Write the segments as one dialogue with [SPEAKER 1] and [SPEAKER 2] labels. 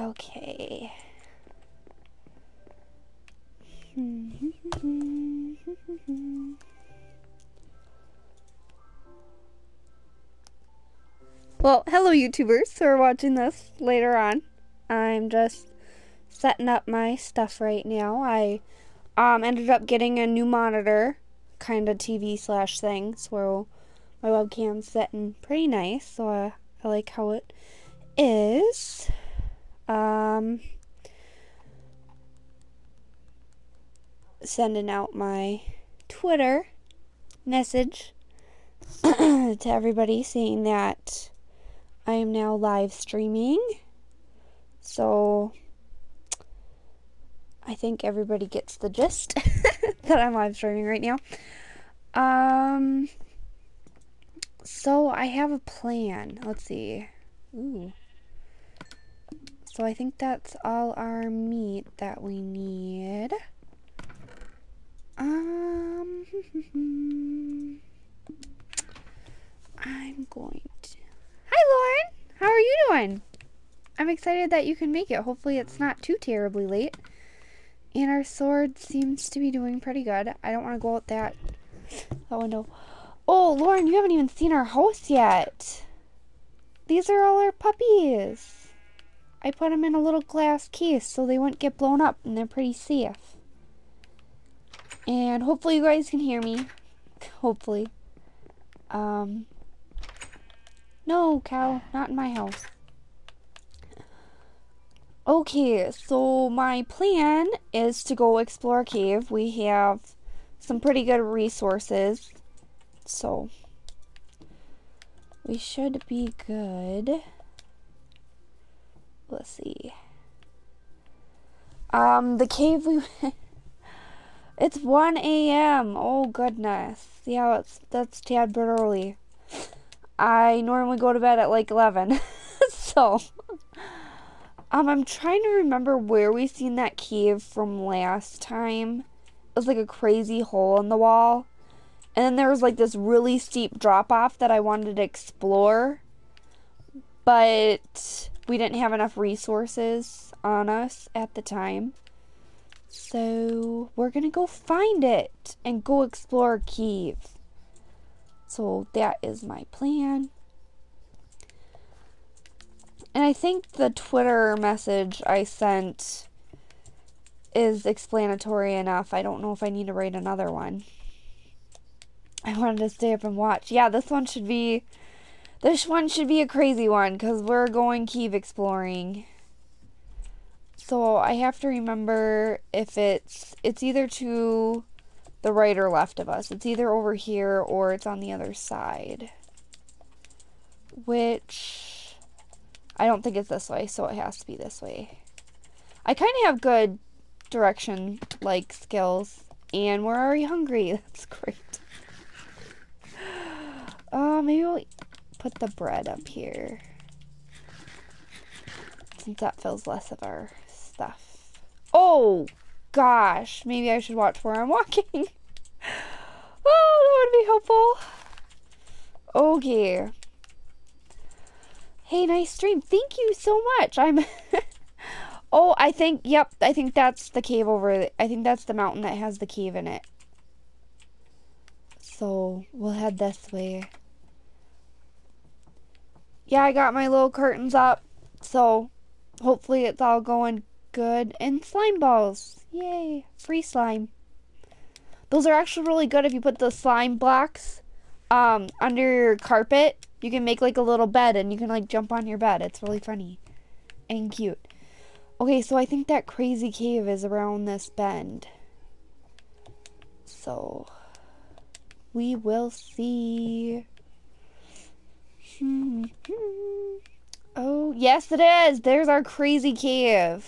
[SPEAKER 1] Okay. Well, hello YouTubers who are watching this later on. I'm just setting up my stuff right now. I um, ended up getting a new monitor, kind of TV slash thing, so my webcam's sitting pretty nice, so I, I like how it is. Um, sending out my Twitter message to everybody saying that I am now live streaming. So I think everybody gets the gist that I'm live streaming right now. Um so I have a plan. Let's see. Ooh. So I think that's all our meat that we need. Um I'm going to Hi Lauren. How are you doing? I'm excited that you can make it. Hopefully it's not too terribly late. And our sword seems to be doing pretty good. I don't want to go out that, that window. Oh, Lauren, you haven't even seen our house yet. These are all our puppies. I put them in a little glass case so they wouldn't get blown up and they're pretty safe. And hopefully you guys can hear me. Hopefully. Um, no, cow, not in my house. Okay, so my plan is to go explore a cave. We have some pretty good resources. So we should be good. Let's see. Um, the cave we It's 1 a.m. Oh goodness. Yeah, that's that's tad bit early. I normally go to bed at like 11. so um, I'm trying to remember where we seen that cave from last time. It was like a crazy hole in the wall. And then there was like this really steep drop off that I wanted to explore. But we didn't have enough resources on us at the time. So we're gonna go find it and go explore cave. So that is my plan. And I think the Twitter message I sent is explanatory enough. I don't know if I need to write another one. I wanted to stay up and watch. Yeah, this one should be this one should be a crazy one cuz we're going cave exploring. So I have to remember if it's it's either to the right or left of us. It's either over here or it's on the other side. Which I don't think it's this way, so it has to be this way. I kind of have good direction, like, skills. And we're already hungry. That's great. Uh, maybe we'll put the bread up here. Since that fills less of our stuff. Oh, gosh. Maybe I should watch where I'm walking. oh, that would be helpful. Oh, okay. Hey, nice stream. Thank you so much. I'm. oh, I think. Yep, I think that's the cave over. I think that's the mountain that has the cave in it. So we'll head this way. Yeah, I got my little curtains up. So hopefully it's all going good. And slime balls. Yay. Free slime. Those are actually really good if you put the slime blocks um, under your carpet you can make like a little bed and you can like jump on your bed. It's really funny and cute. Okay, so I think that crazy cave is around this bend. So we will see. Oh, yes, it is. There's our crazy cave.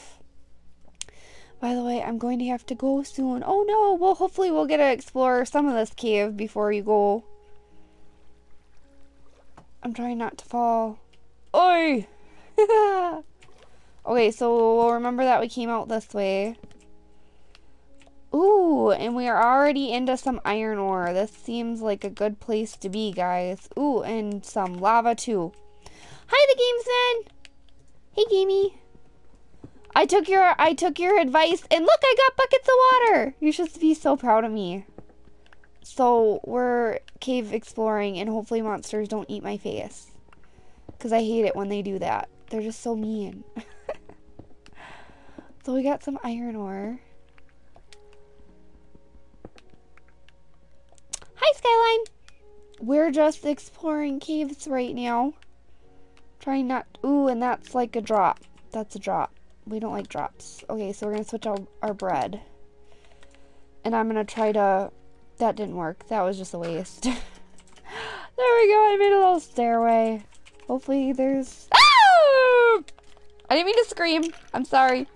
[SPEAKER 1] By the way, I'm going to have to go soon. Oh no, well, hopefully, we'll get to explore some of this cave before you go I'm trying not to fall. Oi! okay, so we'll remember that we came out this way. Ooh, and we are already into some iron ore. This seems like a good place to be, guys. Ooh, and some lava too. Hi, the gamesman! Hey, Gamey. I took your I took your advice and look, I got buckets of water. You should be so proud of me. So we're cave exploring and hopefully monsters don't eat my face. Cuz I hate it when they do that. They're just so mean. so we got some iron ore. Hi Skyline. We're just exploring caves right now. Trying not Ooh, and that's like a drop. That's a drop. We don't like drops. Okay, so we're going to switch out our bread. And I'm going to try to... That didn't work. That was just a waste. there we go. I made a little stairway. Hopefully there's... Ah! I didn't mean to scream. I'm sorry.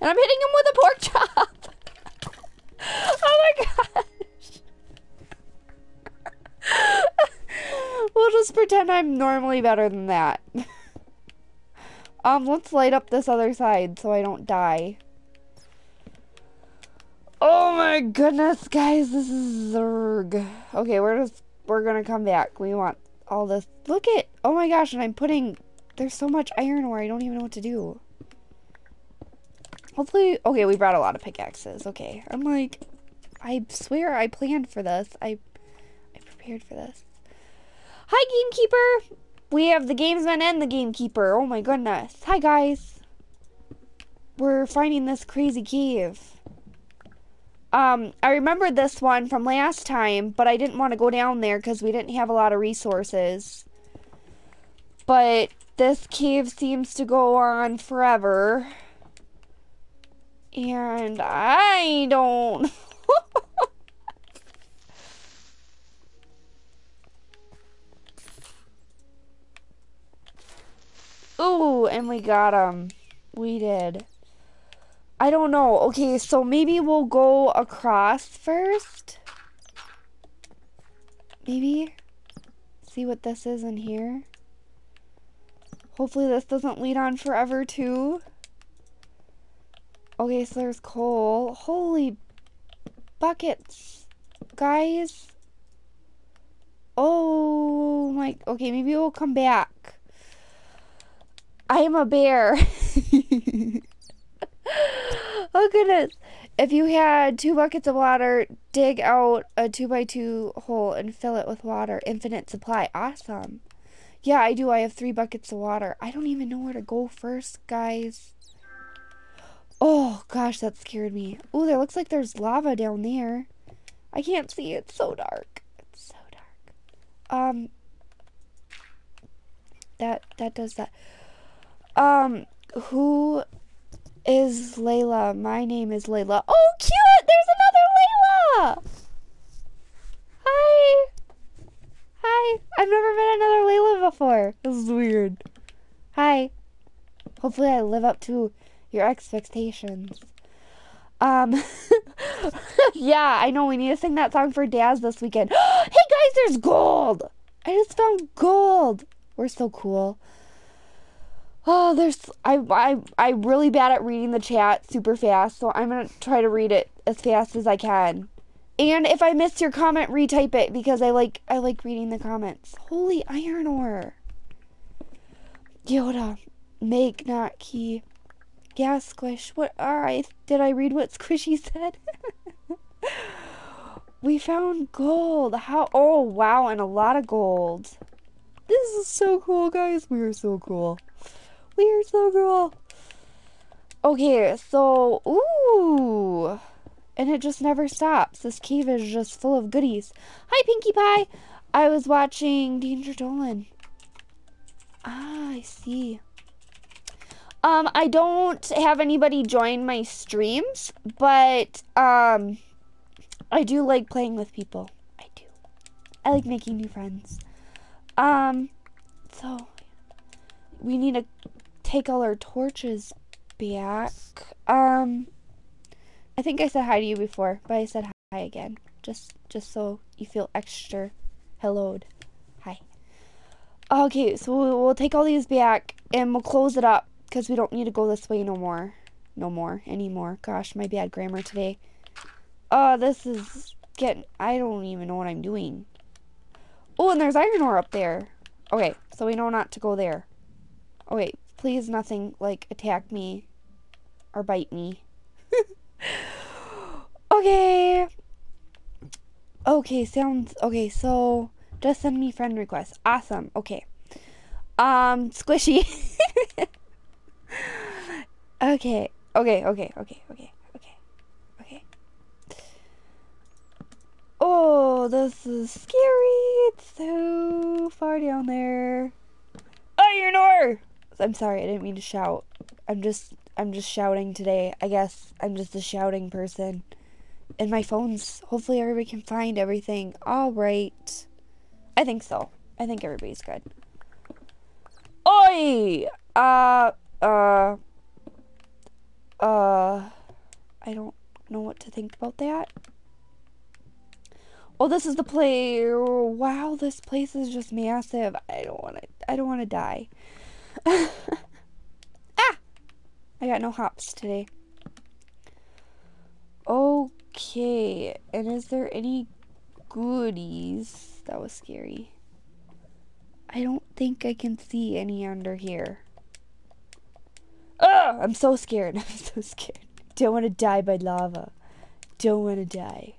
[SPEAKER 1] And I'm hitting him with a pork chop. oh my gosh. we'll just pretend I'm normally better than that. Um, let's light up this other side so I don't die. Oh my goodness, guys, this is Zerg. Okay, we're just, we're gonna come back. We want all this. Look at, oh my gosh, and I'm putting, there's so much iron ore, I don't even know what to do. Hopefully, okay, we brought a lot of pickaxes. Okay, I'm like, I swear I planned for this. I, I prepared for this. Hi, gamekeeper. We have the gamesman and the gamekeeper. Oh my goodness. Hi, guys. We're finding this crazy cave. Um, I remembered this one from last time, but I didn't want to go down there because we didn't have a lot of resources. But this cave seems to go on forever. And I don't Ooh, and we got them. We did. I don't know. Okay, so maybe we'll go across first. Maybe. See what this is in here. Hopefully this doesn't lead on forever too. Okay, so there's coal. Holy buckets. Guys. Oh my, okay, maybe we'll come back. I am a bear. oh goodness. If you had two buckets of water, dig out a two by two hole and fill it with water. Infinite supply. Awesome. Yeah, I do. I have three buckets of water. I don't even know where to go first, guys. Oh gosh, that scared me. Oh, there looks like there's lava down there. I can't see. It's so dark. It's so dark. Um that that does that. Um, who is Layla? My name is Layla. Oh, cute! There's another Layla! Hi! Hi! I've never met another Layla before. This is weird. Hi. Hopefully I live up to your expectations. Um, yeah, I know we need to sing that song for Daz this weekend. hey guys, there's gold! I just found gold! We're so cool. Oh, there's I I I'm really bad at reading the chat super fast, so I'm gonna try to read it as fast as I can. And if I miss your comment, retype it because I like I like reading the comments. Holy iron ore. Yoda, make not key. Gas squish. What are I did I read what Squishy said? we found gold. How oh wow, and a lot of gold. This is so cool, guys. We are so cool. So cool. Okay, so ooh, and it just never stops. This cave is just full of goodies. Hi, Pinkie Pie. I was watching Danger Dolan. Ah, I see. Um, I don't have anybody join my streams, but um, I do like playing with people. I do. I like making new friends. Um, so we need to take all our torches back. Um, I think I said hi to you before, but I said hi again, just just so you feel extra helloed. Hi. Okay, so we'll, we'll take all these back and we'll close it up because we don't need to go this way no more, no more anymore. Gosh, my bad grammar today. Oh, this is getting. I don't even know what I'm doing. Oh, and there's iron ore up there. Okay, so we know not to go there. Oh wait, please nothing like attack me. or bite me. okay. Okay, sounds okay. So just send me friend requests. Awesome. Okay. Um, squishy. okay. Okay. Okay. Okay. Okay. Okay. Okay. Oh, this is scary. It's so far down there. Iron ore. I'm sorry. I didn't mean to shout. I'm just. I'm just shouting today. I guess I'm just a shouting person and my phone's hopefully everybody can find everything all right i think so i think everybody's good oi uh uh uh i don't know what to think about that oh this is the play wow this place is just massive i don't want to i don't want to die ah i got no hops today Okay, and is there any goodies? That was scary. I don't think I can see any under here. Ugh! I'm so scared. I'm so scared. Don't want to die by lava. Don't want to die.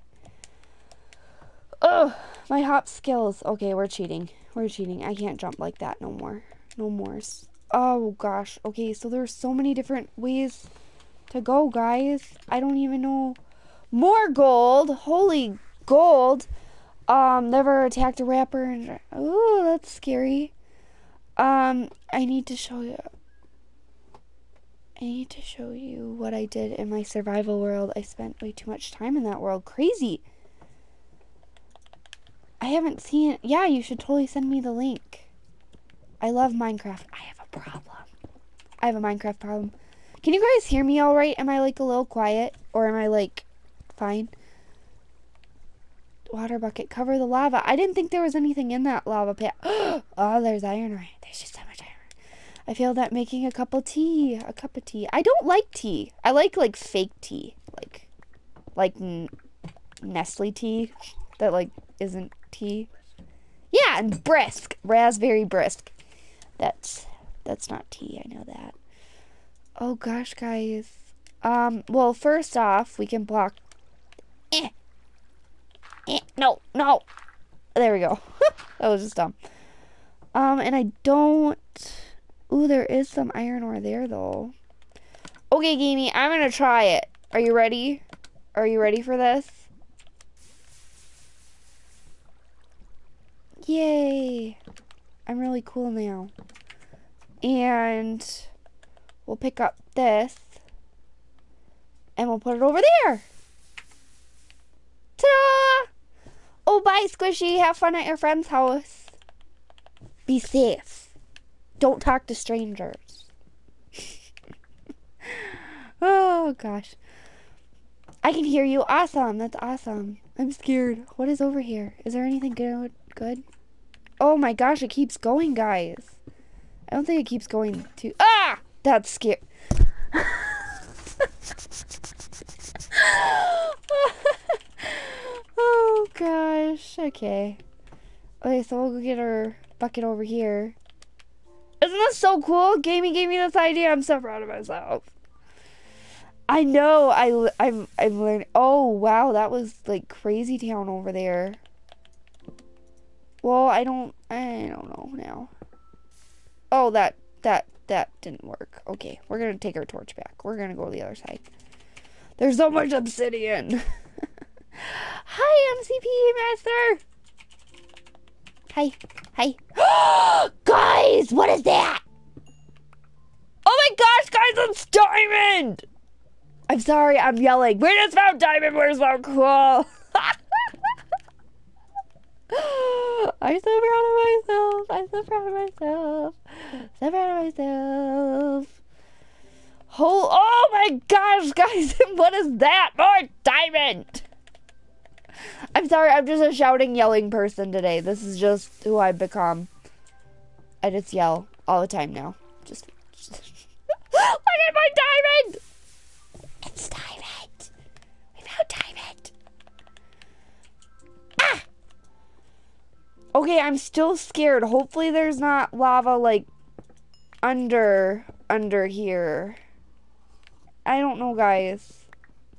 [SPEAKER 1] Ugh! My hop skills. Okay, we're cheating. We're cheating. I can't jump like that no more. No more. Oh gosh. Okay, so there's so many different ways to go, guys. I don't even know more gold. Holy gold. Um, never attacked a rapper. And, ooh, that's scary. Um, I need to show you. I need to show you what I did in my survival world. I spent way too much time in that world. Crazy. I haven't seen. Yeah, you should totally send me the link. I love Minecraft. I have problem. I have a Minecraft problem. Can you guys hear me all right? Am I like a little quiet? Or am I like fine. Water bucket, cover the lava. I didn't think there was anything in that lava pit. oh, there's iron ore. There's just so much iron. I failed at making a cup of tea. A cup of tea. I don't like tea. I like like fake tea, like like Nestle tea that like isn't tea. Yeah, and brisk, raspberry brisk. That's that's not tea. I know that. Oh gosh, guys. Um. Well, first off, we can block Eh. Eh. No, no. There we go. that was just dumb. Um, and I don't. Ooh, there is some iron ore there though. Okay, Gamey, I'm gonna try it. Are you ready? Are you ready for this? Yay! I'm really cool now. And we'll pick up this and we'll put it over there. Ta-da! Oh, bye, Squishy. Have fun at your friend's house. Be safe. Don't talk to strangers. oh, gosh. I can hear you. Awesome. That's awesome. I'm scared. What is over here? Is there anything good? Good? Oh my gosh, it keeps going, guys. I don't think it keeps going to. Ah! That's scary. Oh gosh. Okay. Okay, so we'll go get our bucket over here. Isn't this so cool? Gamey gave me this idea. I'm so proud of myself. I know. I I'm I'm learning. Oh wow, that was like crazy town over there. Well, I don't I don't know now. Oh, that that that didn't work. Okay, we're gonna take our torch back. We're gonna go to the other side. There's so much obsidian. Hi, MCP Master. Hi. Hi. guys, what is that? Oh my gosh, guys, it's Diamond! I'm sorry, I'm yelling. We just found Diamond. We're so cool. I'm so proud of myself. I'm so proud of myself. So proud of myself. Oh, oh my gosh, guys, what is that? More diamond! I'm sorry, I'm just a shouting, yelling person today. This is just who I've become. I just yell all the time now. Just, just look at my diamond! It's diamond. We found diamond. Okay, I'm still scared. Hopefully there's not lava like under under here. I don't know, guys.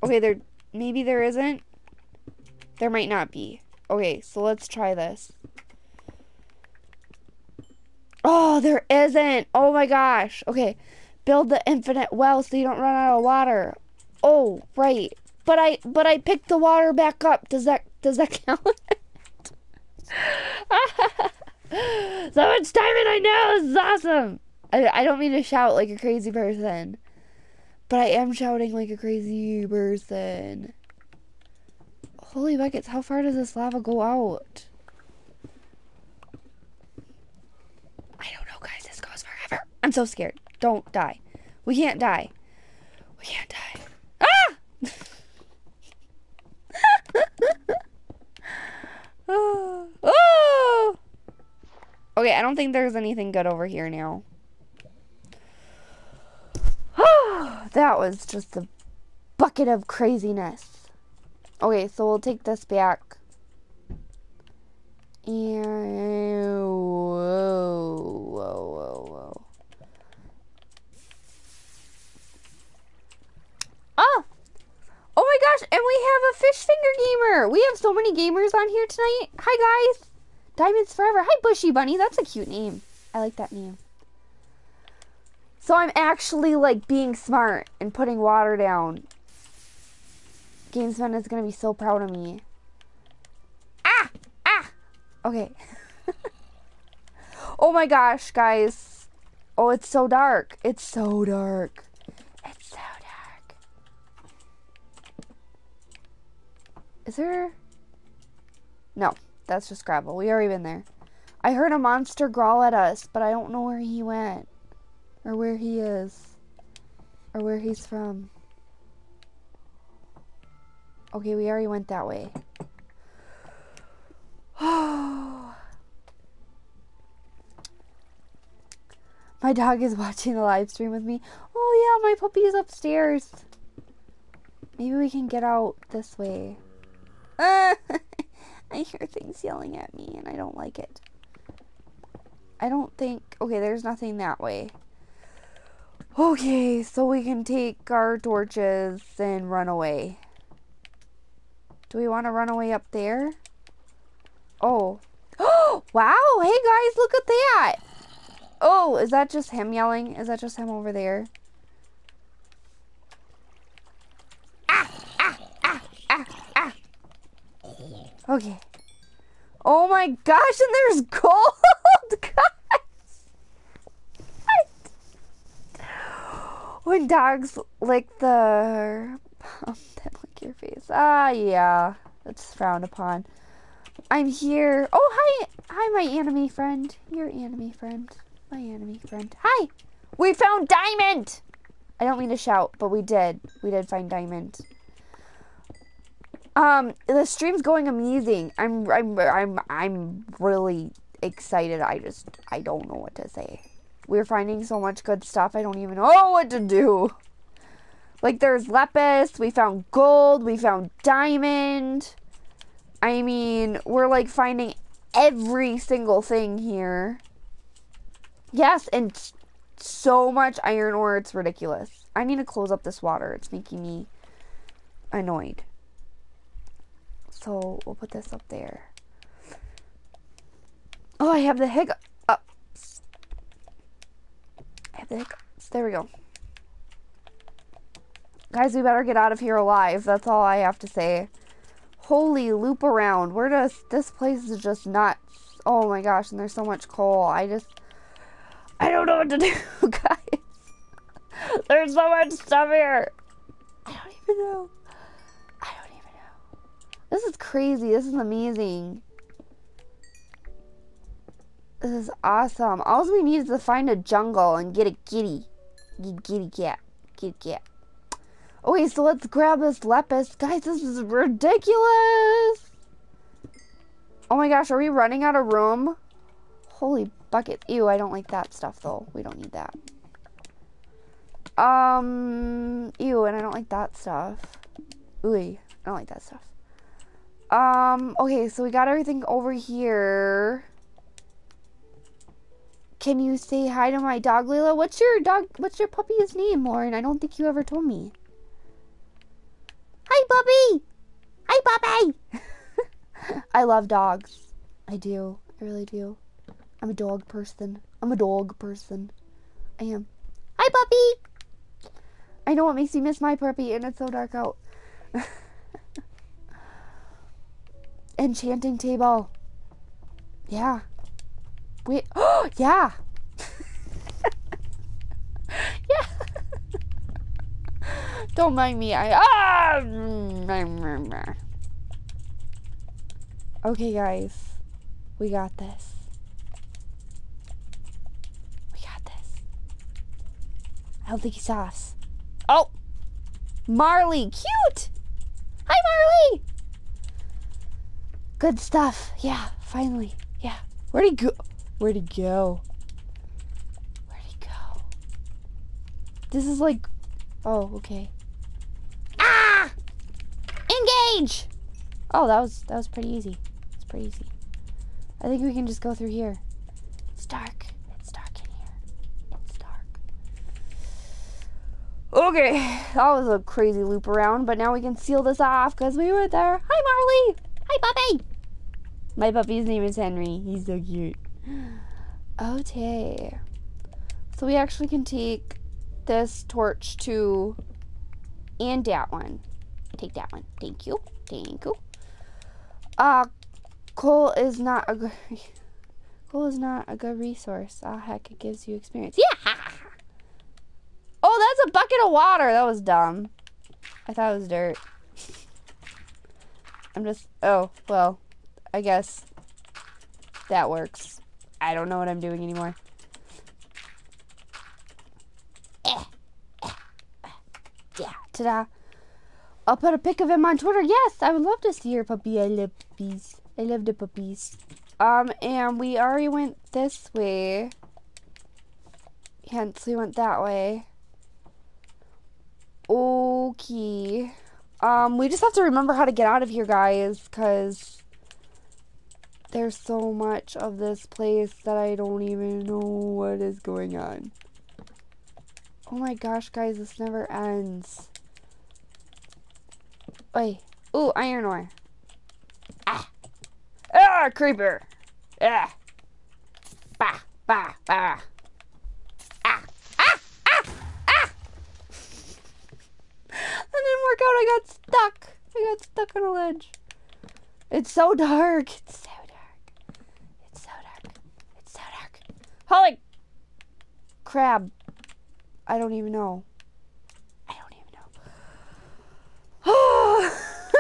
[SPEAKER 1] Okay, there maybe there isn't. There might not be. Okay, so let's try this. Oh, there isn't. Oh my gosh. Okay. Build the infinite well so you don't run out of water. Oh, right. But I but I picked the water back up. Does that does that count? So much diamond I know. This is awesome. I, I don't mean to shout like a crazy person. But I am shouting like a crazy person. Holy buckets, how far does this lava go out? I don't know, guys. This goes forever. I'm so scared. Don't die. We can't die. We can't die. Ah! oh! Okay, I don't think there's anything good over here now. that was just a bucket of craziness. Okay, so we'll take this back. Whoa, whoa, whoa, whoa. Oh! Oh my gosh, and we have a fish finger gamer. We have so many gamers on here tonight. Hi guys. Diamonds Forever. Hi Bushy Bunny. That's a cute name. I like that name. So I'm actually like being smart and putting water down. Gamesman is gonna be so proud of me. Ah! Ah! Okay. oh my gosh, guys. Oh, it's so dark. It's so dark. It's so dark. Is there. No, that's just gravel. We already been there. I heard a monster growl at us, but I don't know where he went or where he is or where he's from. Okay, we already went that way. my dog is watching the live stream with me. Oh, yeah, my puppy is upstairs. Maybe we can get out this way. I hear things yelling at me and I don't like it. I don't think. Okay, there's nothing that way. Okay, so we can take our torches and run away. Do we want to run away up there? Oh. Oh, wow. Hey, guys, look at that. Oh, is that just him yelling? Is that just him over there? Ah, ah, ah, ah, ah. Okay. Oh my gosh, and there's gold, guys. When dogs lick the um, then lick your face. Ah, yeah, that's frowned upon. I'm here. Oh, hi, hi, my enemy friend. Your enemy friend, my enemy friend. Hi. We found diamond. I don't mean to shout, but we did. We did find diamond. Um, the stream's going amazing. I'm, I'm, I'm, I'm really excited. I just, I don't know what to say. We're finding so much good stuff. I don't even know what to do. Like, there's lapis. We found gold. We found diamond. I mean, we're like finding every single thing here. Yes, and so much iron ore, it's ridiculous. I need to close up this water. It's making me annoyed. So we'll put this up there. Oh, I have the hiccup. Oh. I have the hiccups. There we go. Guys, we better get out of here alive. That's all I have to say. Holy loop around. Where does this place is just nuts. Oh my gosh, and there's so much coal. I just I don't know what to do, guys. there's so much stuff here. I don't even know. This is crazy. This is amazing. This is awesome. All we need is to find a jungle and get a kitty. Get kitty cat. Kitty cat. Okay, so let's grab this lapis. Guys, this is ridiculous. Oh my gosh, are we running out of room? Holy bucket. Ew, I don't like that stuff though. We don't need that. Um, ew, and I don't like that stuff. Ooh, I don't like that stuff. Um, okay, so we got everything over here. Can you say hi to my dog, Layla? What's your dog, what's your puppy's name, Lauren? I don't think you ever told me. Hi, puppy. Hi, puppy. I love dogs. I do. I really do. I'm a dog person. I'm a dog person. I am. Hi, puppy. I know it makes me miss my puppy, and it's so dark out. Enchanting table. Yeah. Wait. Oh, yeah. yeah. Don't mind me. I ah. Okay, guys. We got this. We got this. I don't think he saw us. Oh, Marley, cute. Hi, Marley. Good stuff. Yeah, finally. Yeah. Where'd he go? Where'd he go? Where'd he go? This is like. Oh, okay. Ah! Engage! Oh, that was that was pretty easy. It's pretty easy. I think we can just go through here. It's dark. It's dark in here. It's dark. Okay, that was a crazy loop around, but now we can seal this off because we went there. Hi, Marley. Hi, puppy. My puppy's name is Henry. He's so cute. Okay. So we actually can take this torch to and that one. Take that one. Thank you. Thank you. Uh coal is not a good coal is not a good resource. Ah heck, it gives you experience. Yeah. Oh, that's a bucket of water. That was dumb. I thought it was dirt. I'm just oh, well, I guess that works. I don't know what I'm doing anymore. Eh, eh, eh. Yeah, ta-da. I'll put a pic of him on Twitter. Yes, I would love to see your puppy. I love puppies. I love the puppies. Um, and we already went this way. Hence, we went that way. Okay. Um, we just have to remember how to get out of here, guys, because there's so much of this place that I don't even know what is going on. Oh my gosh, guys, this never ends. Wait. Ooh, iron ore. Ah. Ah, creeper. Ah. Bah, bah, bah. Ah. Ah, ah, ah. that didn't work out. I got stuck. I got stuck on a ledge. It's so dark. It's so dark. It's so dark. It's so dark. Holy crab. I don't even know. I don't even know.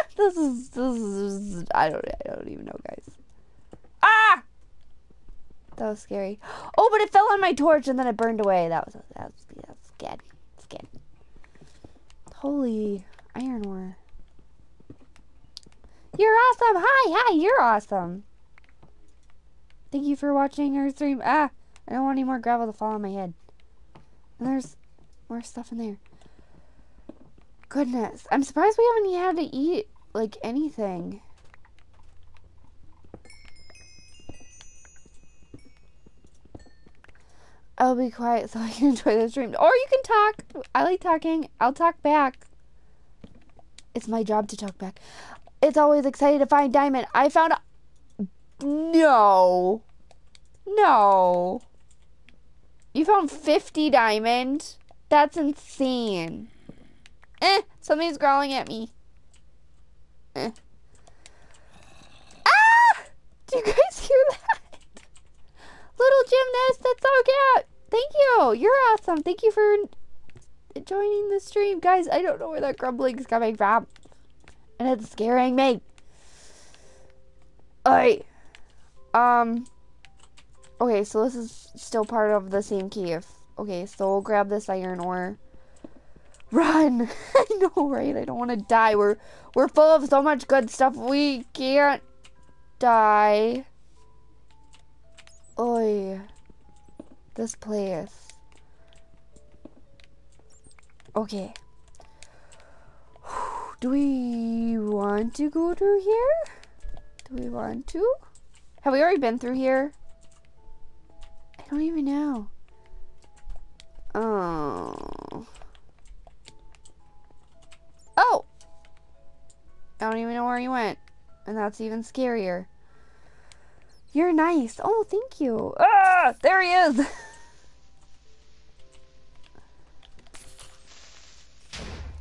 [SPEAKER 1] this is this is I don't I don't even know, guys. Ah! That was scary. Oh, but it fell on my torch and then it burned away. That was that was that was good. It's good. Holy iron ore. You're awesome. Hi, hi. You're awesome. Thank you for watching our stream. Ah, I don't want any more gravel to fall on my head. And there's more stuff in there. Goodness. I'm surprised we haven't had to eat, like, anything. I'll be quiet so I can enjoy the stream. Or you can talk. I like talking. I'll talk back. It's my job to talk back. It's always exciting to find diamond. I found. No. No. You found 50 diamond? That's insane. Eh, something's growling at me. Eh. Ah! Do you guys hear that? Little gymnast, that's so cute. Thank you. You're awesome. Thank you for joining the stream. Guys, I don't know where that grumbling's coming from. And it's scaring me. Alright. Um. Okay, so this is still part of the same cave. Okay, so we'll grab this iron ore. Run! I know, right? I don't want to die. We're we're full of so much good stuff. We can't die. Oi. This place. Okay. Do we want to go through here? Do we want to? Have we already been through here? I don't even know. Oh. Oh! I don't even know where he went. And that's even scarier. You're nice. Oh, thank you. Ah, there he is.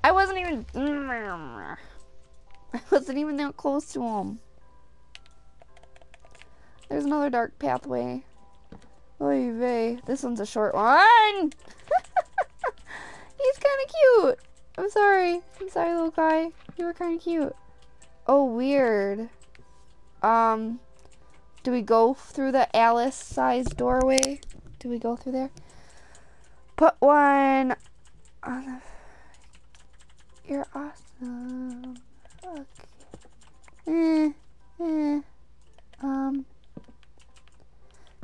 [SPEAKER 1] I wasn't even. I wasn't even that close to him. There's another dark pathway. Oy vey. This one's a short one. He's kind of cute. I'm sorry. I'm sorry, little guy. You were kind of cute. Oh, weird. Um, do we go through the Alice-sized doorway? Do we go through there? Put one on the. You're awesome. Okay. Eh, eh. Um.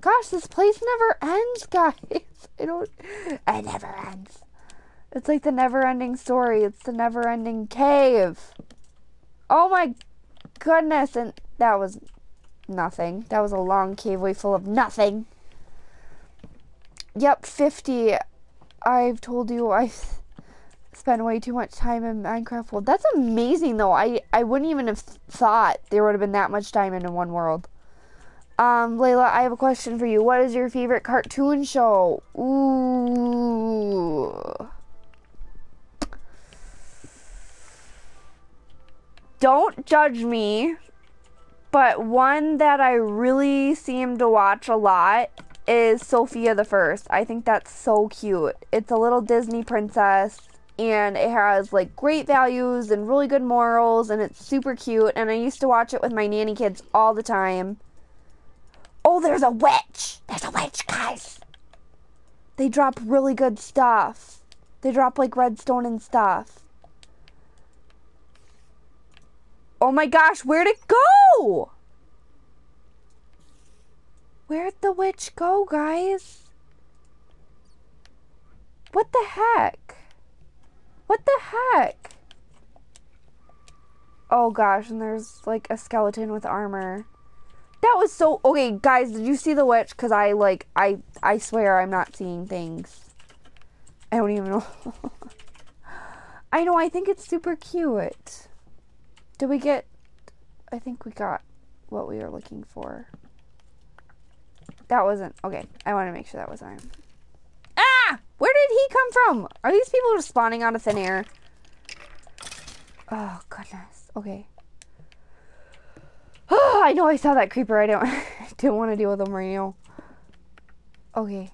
[SPEAKER 1] Gosh, this place never ends, guys. I don't. It never ends. It's like the never ending story. It's the never ending cave. Oh my goodness. And that was nothing. That was a long caveway full of nothing. Yep, 50. I've told you I spent way too much time in Minecraft world. That's amazing though. I, I wouldn't even have thought there would have been that much diamond in one world. Um, Layla, I have a question for you. What is your favorite cartoon show? Ooh. don't judge me, but one that I really seem to watch a lot is Sofia the First. I think that's so cute. It's a little Disney princess and it has like great values and really good morals and it's super cute and I used to watch it with my nanny kids all the time. Oh, there's a witch. There's a witch, guys. They drop really good stuff. They drop like redstone and stuff. Oh my gosh, where'd it go? Where'd the witch go, guys? What the heck? What the heck? Oh gosh, and there's like a skeleton with armor. That was so okay, guys. Did you see the witch? Cause I like I I swear I'm not seeing things. I don't even know. I know. I think it's super cute. Did we get. I think we got what we were looking for. That wasn't. Okay, I want to make sure that was him. Ah! Where did he come from? Are these people just spawning out of thin air? Oh, goodness. Okay. Oh, I know I saw that creeper. I don't, didn't want to deal with him right now. Okay.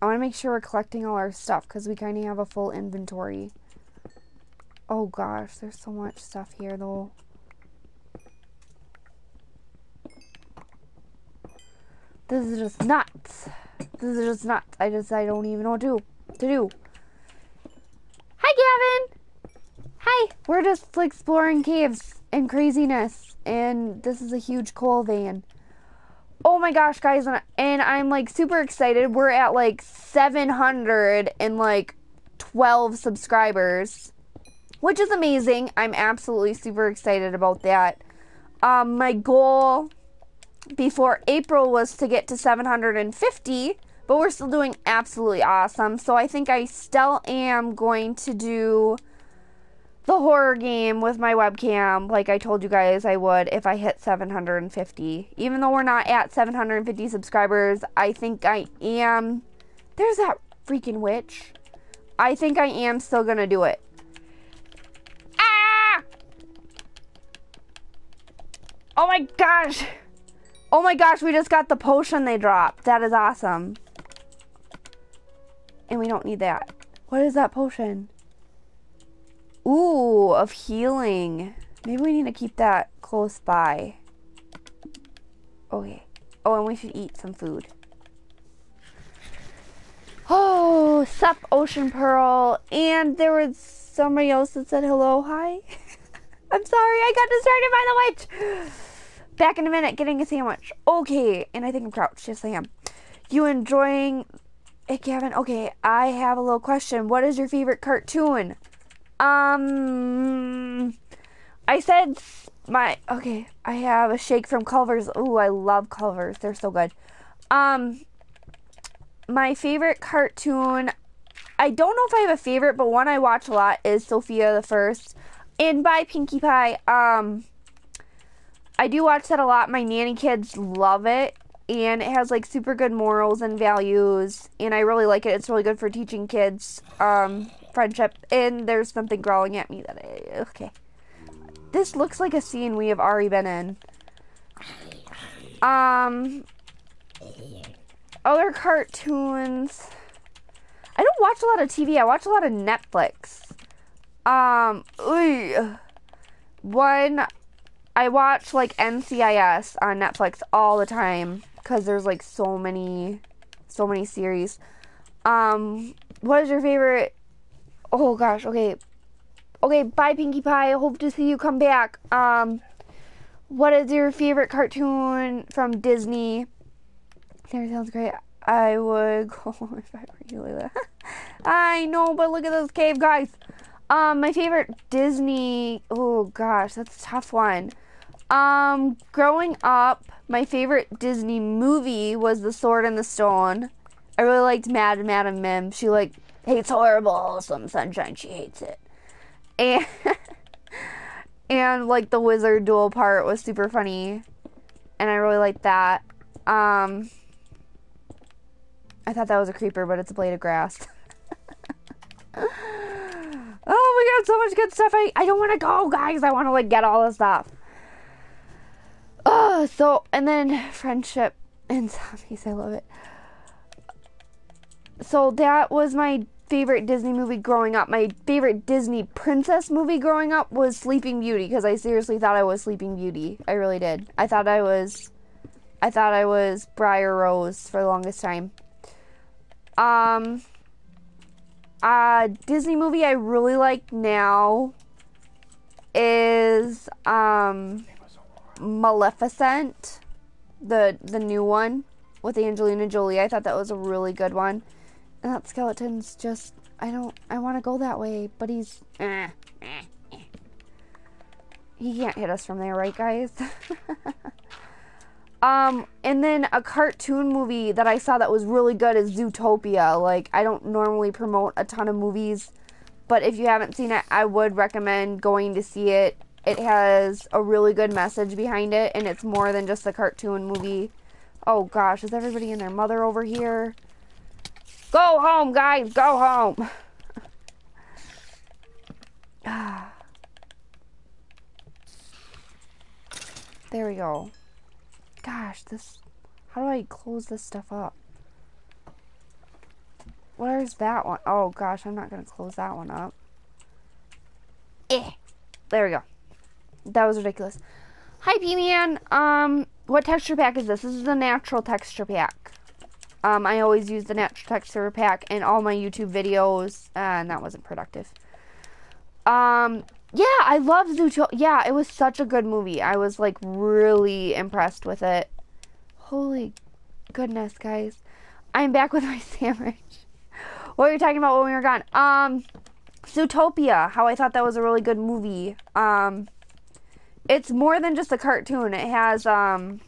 [SPEAKER 1] I want to make sure we're collecting all our stuff because we kind of have a full inventory. Oh gosh, there's so much stuff here though. This is just nuts. This is just nuts. I just I don't even know what to, to do. Hi Gavin! Hi! We're just exploring caves and craziness. And this is a huge coal vein. Oh my gosh, guys, and I'm like super excited. We're at like 700 and like 12 subscribers which is amazing. I'm absolutely super excited about that. Um, my goal before April was to get to 750, but we're still doing absolutely awesome. So I think I still am going to do the horror game with my webcam like I told you guys I would if I hit 750. Even though we're not at 750 subscribers, I think I am. There's that freaking witch. I think I am still to do it. Ah! Oh my gosh! Oh my gosh, we just got the potion they dropped. That is awesome. And we don't need that. What is that potion? Ooh, of healing. Maybe we need to keep that close by. Okay. Oh, and we should eat some food. Oh, sup, Ocean Pearl. And there was somebody else that said hello, hi. I'm sorry, I got distracted by the witch. Back in a minute, getting a sandwich. Okay, and I think I'm crouched. Yes, I am. You enjoying it, Gavin? Okay, I have a little question. What is your favorite cartoon? Um, I said my okay. I have a shake from Culver's. Ooh, I love Culver's. They're so good. Um, my favorite cartoon. I don't know if I have a favorite, but one I watch a lot is Sofia the First. and by Pinkie Pie, um, I do watch that a lot. My nanny kids love it, and it has like super good morals and values, and I really like it. It's really good for teaching kids um, friendship. And there's something growling at me that I okay. This looks like a scene we have already been in. Um, other cartoons. I don't watch a lot of TV. I watch a lot of Netflix. Um, one, I watch like NCIS on Netflix all the time because there's like so many, so many series. Um, what is your favorite? Oh gosh, okay, okay. Bye, Pinkie Pie. Hope to see you come back. Um, what is your favorite cartoon from Disney? There sounds great. I would go if I were you. I know, but look at this cave, guys. Um, my favorite Disney. Oh gosh, that's a tough one. Um, growing up, my favorite Disney movie was The Sword in the Stone. I really liked Mad Madam Mim. She like hates horrible some sunshine. She hates it, and and like the wizard duel part was super funny, and I really liked that. Um, I thought that was a creeper, but it's a blade of grass. oh my god, so much good stuff. I, I don't want to go, guys. I want to like get all the stuff. Oh, so and then friendship and zombies. I love it. So that was my favorite Disney movie growing up. My favorite Disney princess movie growing up was Sleeping Beauty because I seriously thought I was Sleeping Beauty. I really did. I thought I was I thought I was Briar Rose for the longest time. Um, a Disney movie I really like now is um, Maleficent, the the new one with Angelina Jolie. I thought that was a really good one. That skeleton's just I don't I want to go that way, but he's eh, eh, eh. he can't hit us from there, right, guys? Um, and then a cartoon movie that I saw that was really good is Zootopia. Like, I don't normally promote a ton of movies, but if you haven't seen it, I would recommend going to see it. It has a really good message behind it, and it's more than just a cartoon movie. Oh gosh, is everybody and their mother over here? Go home, guys, go home. there we go. Gosh, this. How do I close this stuff up? Where's that one? Oh gosh, I'm not gonna close that one up. Eh. There we go. That was ridiculous. Hi, P-Man. Um, what texture pack is this? This is the natural texture pack. Um, I always use the natural texture pack in all my YouTube videos, and that wasn't productive. Um, yeah, I love Zootopia. Yeah, it was such a good movie. I was like really impressed with it. Holy goodness, guys. I'm back with my sandwich. What were you talking about when we were gone? Um, Zootopia. How I thought that was a really good movie. Um, it's more than just a cartoon. It has um,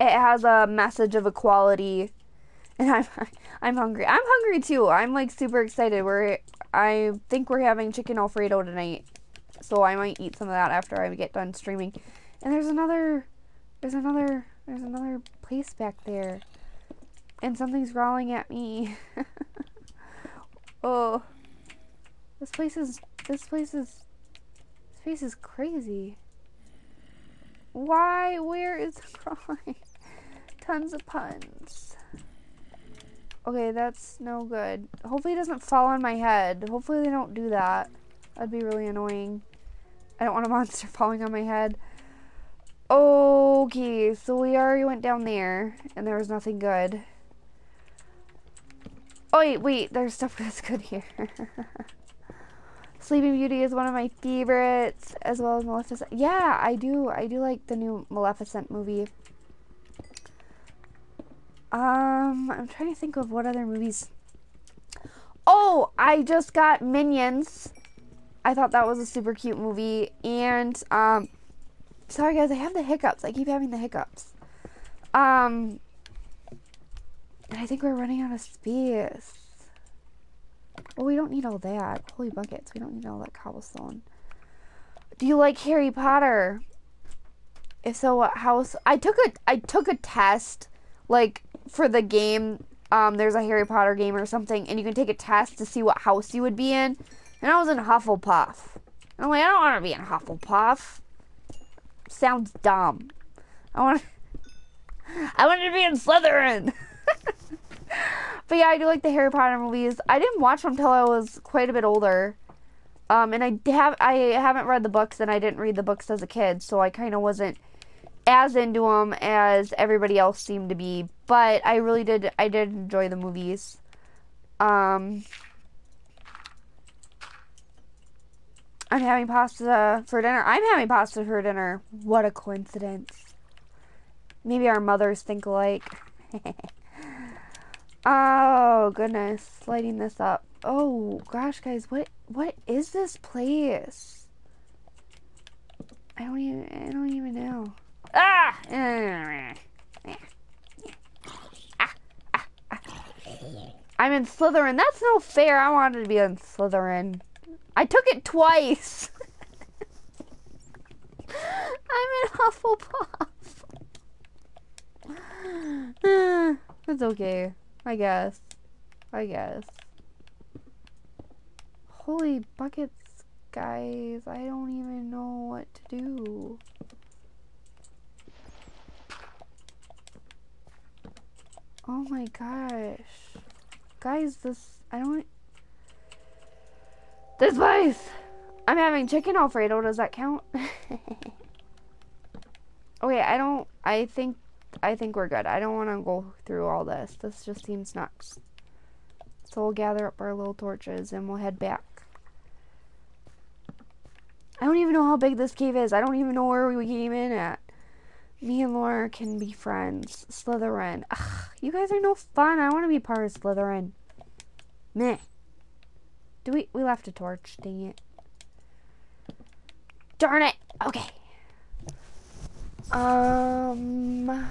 [SPEAKER 1] it has a message of equality, and I'm I'm hungry. I'm hungry too. I'm like super excited. We're I think we're having chicken alfredo tonight. So I might eat some of that after I get done streaming. And there's another there's another there's another place back there. And something's growling at me. oh. This place is this place is this place is crazy. Why? Where is it crawling? Tons of puns. Okay, that's no good. Hopefully it doesn't fall on my head. Hopefully they don't do that. That'd be really annoying. I don't want a monster falling on my head. Okay, so we already went down there, and there was nothing good. Oh, wait, wait, there's stuff that's good here. Sleeping Beauty is one of my favorites, as well as Maleficent. Yeah, I do. I do like the new Maleficent movie. Um, I'm trying to think of what other movies. Oh, I just got Minions. I thought that was a super cute movie. And, um, sorry guys, I have the hiccups. I keep having the hiccups. Um, and I think we're running out of space. Well, we don't need all that. Holy buckets. We don't need all that cobblestone. Do you like Harry Potter? If so, what house? I took a I took a test like for the game. Um, there's a Harry Potter game or something, and you can take a test to see what house you would be in. And I was in Hufflepuff. And I'm like, I don't want to be in Hufflepuff. Sounds dumb. I want. I wanted to be in Slytherin. but yeah, I do like the Harry Potter movies. I didn't watch them until I was quite a bit older. Um, and I have I haven't read the books, and I didn't read the books as a kid, so I kind of wasn't as into them as everybody else seemed to be. But I really did I did enjoy the movies. Um, I'm having pasta for dinner. I'm having pasta for dinner. What a coincidence. Maybe our mothers think alike. oh goodness, lighting this up. Oh gosh, guys, what what is this place? I don't even I don't even know. Ah! I'm in Slytherin. That's no fair. I wanted to be in Slytherin. I took it twice. I'm in Hufflepuff. That's okay. I guess. I guess. Holy buckets, guys. I don't even know what to do. Oh my gosh. Guys, this. I don't. This place! I'm having chicken alfredo. Does that count? okay, I don't. I think. I think we're good. I don't want to go through all this. This just seems nuts. So we'll gather up our little torches and we'll head back. I don't even know how big this cave is. I don't even know where we came in at. Me and Laura can be friends. Slytherin. Ugh, you guys are no fun. I want to be part of Slytherin. Meh. Do we we left a torch, dang it. Darn it. Okay. Um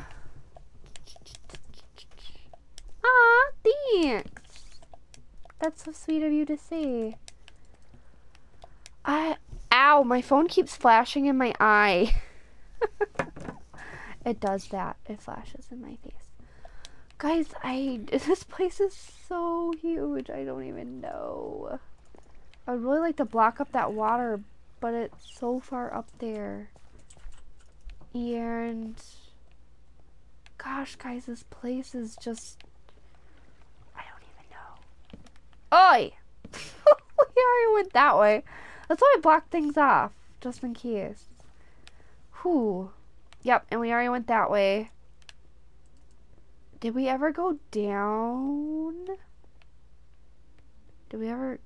[SPEAKER 1] Ah, thanks. That's so sweet of you to say. I ow, my phone keeps flashing in my eye. it does that. It flashes in my face. Guys, I this place is so huge. I don't even know. I would really like to block up that water, but it's so far up there. And gosh, guys, this place is just I don't even know. Oi! we already went that way. That's why I blocked things off, just in case. Whew. Yep, and we already went that way. Did we ever go down? Did we ever...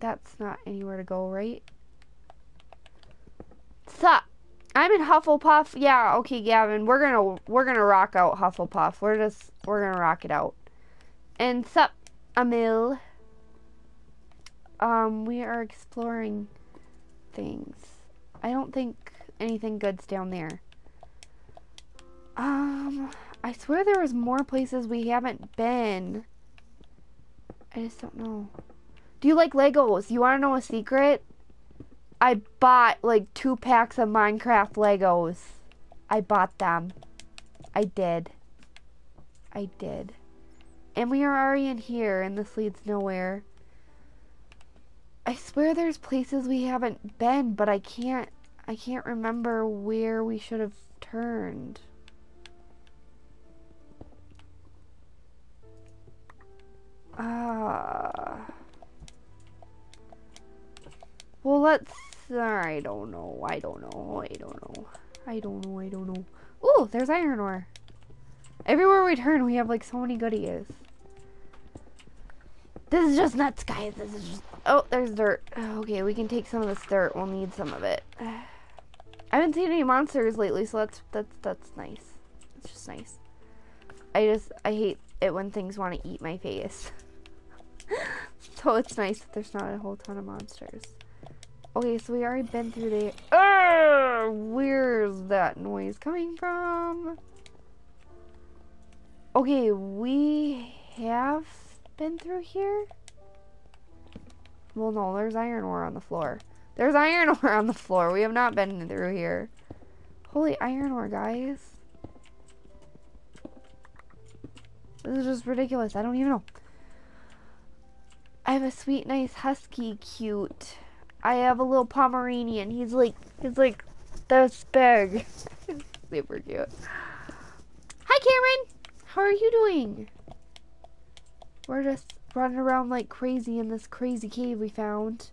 [SPEAKER 1] That's not anywhere to go, right? Sup? I'm in Hufflepuff. Yeah, okay, Gavin. We're gonna we're gonna rock out Hufflepuff. We're just we're gonna rock it out. And sup, Emil. Um, we are exploring things. I don't think anything good's down there. Um, I swear there was more places we haven't been. I just don't know. Do you like Legos? You want to know a secret? I bought like two packs of Minecraft Legos. I bought them. I did. I did. And we are already in here, and this leads nowhere. I swear there's places we haven't been, but I can't I can't remember where we should have turned. Uh, well, let's. I don't know. I don't know. I don't know. I don't know. I don't know. Ooh, there's iron ore. Everywhere we turn, we have like so many goodies. This is just nuts, guys. This is just. Oh, there's dirt. Oh, okay, we can take some of this dirt. We'll need some of it. I haven't seen any monsters lately, so that's that's that's nice. It's just nice. I just I hate it when things want to eat my face. so it's nice that there's not a whole ton of monsters. Okay, so we already been through the. Where's that noise coming from? Okay, we have been through here. Well, no, there's iron ore on the floor. There's iron ore on the floor. We have not been through here. Holy iron ore, guys. This is just ridiculous. I don't even know. I have a sweet, nice husky, cute. I have a little Pomeranian. He's like, he's like this big. Super cute. Hi, Cameron. How are you doing? We're just running around like crazy in this crazy cave we found.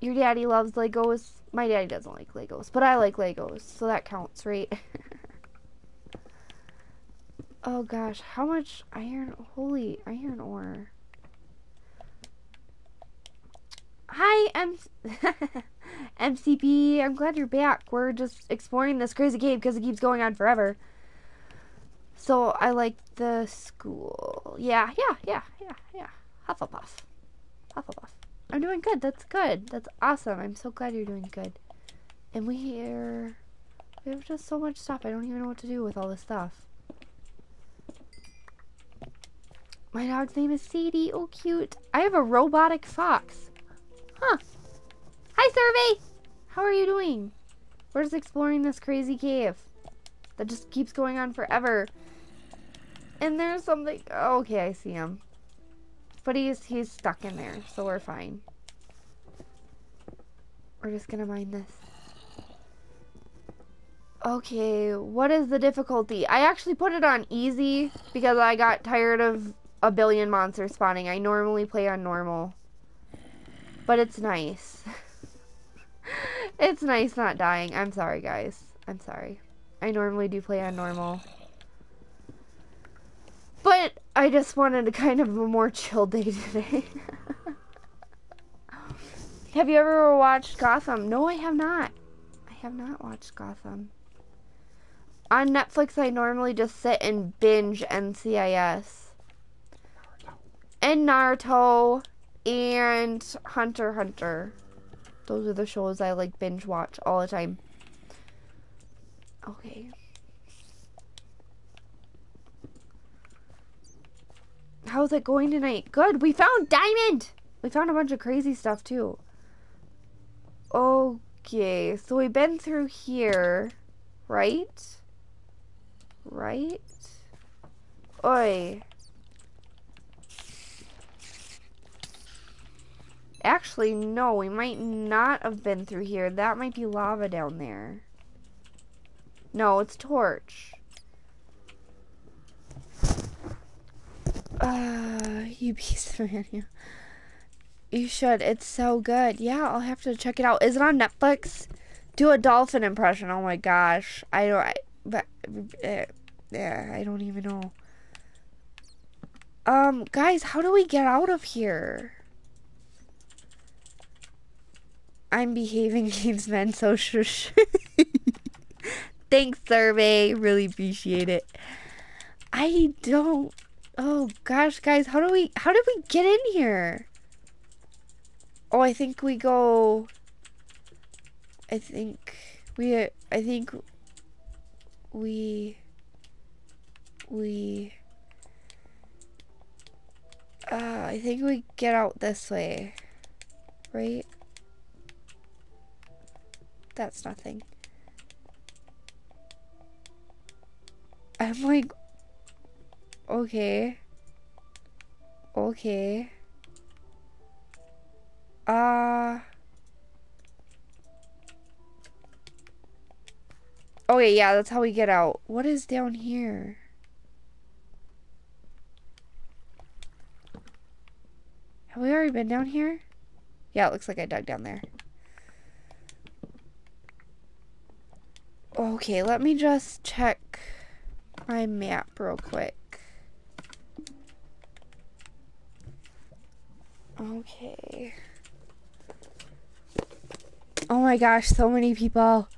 [SPEAKER 1] Your daddy loves Legos. My daddy doesn't like Legos, but I like Legos, so that counts, right? oh gosh, how much iron? Holy iron ore. Hi, M- MCP. I'm glad you're back. We're just exploring this crazy cave because it keeps going on forever. So I like the school. Yeah, yeah, yeah, yeah, yeah. Hufflepuff. Hufflepuff. I'm doing good. That's good. That's awesome. I'm so glad you're doing good. And we here. We have just so much stuff. I don't even know what to do with all this stuff. My dog's name is Sadie. Oh, cute. I have a robotic fox. Huh. Hi, Survey. How are you doing? We're just exploring this crazy cave that just keeps going on forever. And there's something. Oh, okay, I see him. But he's he's stuck in there, so we're fine. We're just gonna mine this. Okay, what is the difficulty? I actually put it on easy because I got tired of a billion monsters spawning. I normally play on normal. But it's nice. it's nice not dying. I'm sorry, guys. I'm sorry. I normally do play on normal. But I just wanted a kind of a more chill day today. have you ever watched Gotham? No, I have not. I have not watched Gotham. On Netflix, I normally just sit and binge NCIS. And Naruto and Hunter Hunter. Those are the shows I like binge watch all the time. Okay. How's it going tonight? Good. We found diamond. We found a bunch of crazy stuff too. Okay, so we've been through here, right? Right? Oi. Actually, no, we might not have been through here. That might be lava down there. No, it's torch. Uh, you of man. You should. It's so good. Yeah, I'll have to check it out. Is it on Netflix? Do a dolphin impression. Oh my gosh. I don't. I, but, uh, yeah, I don't even know. Um, guys, how do we get out of here? I'm behaving against men, so shush. Thanks, survey. Really appreciate it. I don't. Oh gosh, guys, how do we? How did we get in here? Oh, I think we go. I think we. I think we. We. Uh, I think we get out this way, right? That's nothing. I'm like, okay. Okay. Uh. Okay, yeah, that's how we get out. What is down here? Have we already been down here? Yeah, it looks like I dug down there. Okay, let me just check my map real quick. Okay. Oh my gosh, so many people.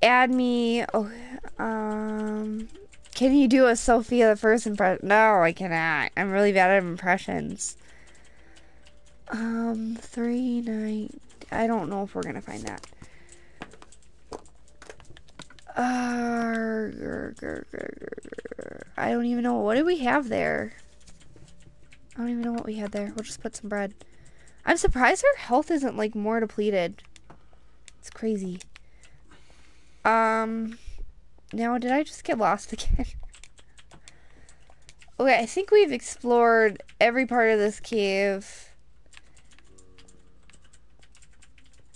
[SPEAKER 1] Add me. Oh, um, can you do a Sofia the First impression? No, I cannot. I'm really bad at impressions. Um, three nine. I don't know if we're gonna find that. Uh, I don't even know. What do we have there? I don't even know what we had there. We'll just put some bread. I'm surprised her health isn't like more depleted. It's crazy. Um, now did I just get lost again? okay, I think we've explored every part of this cave.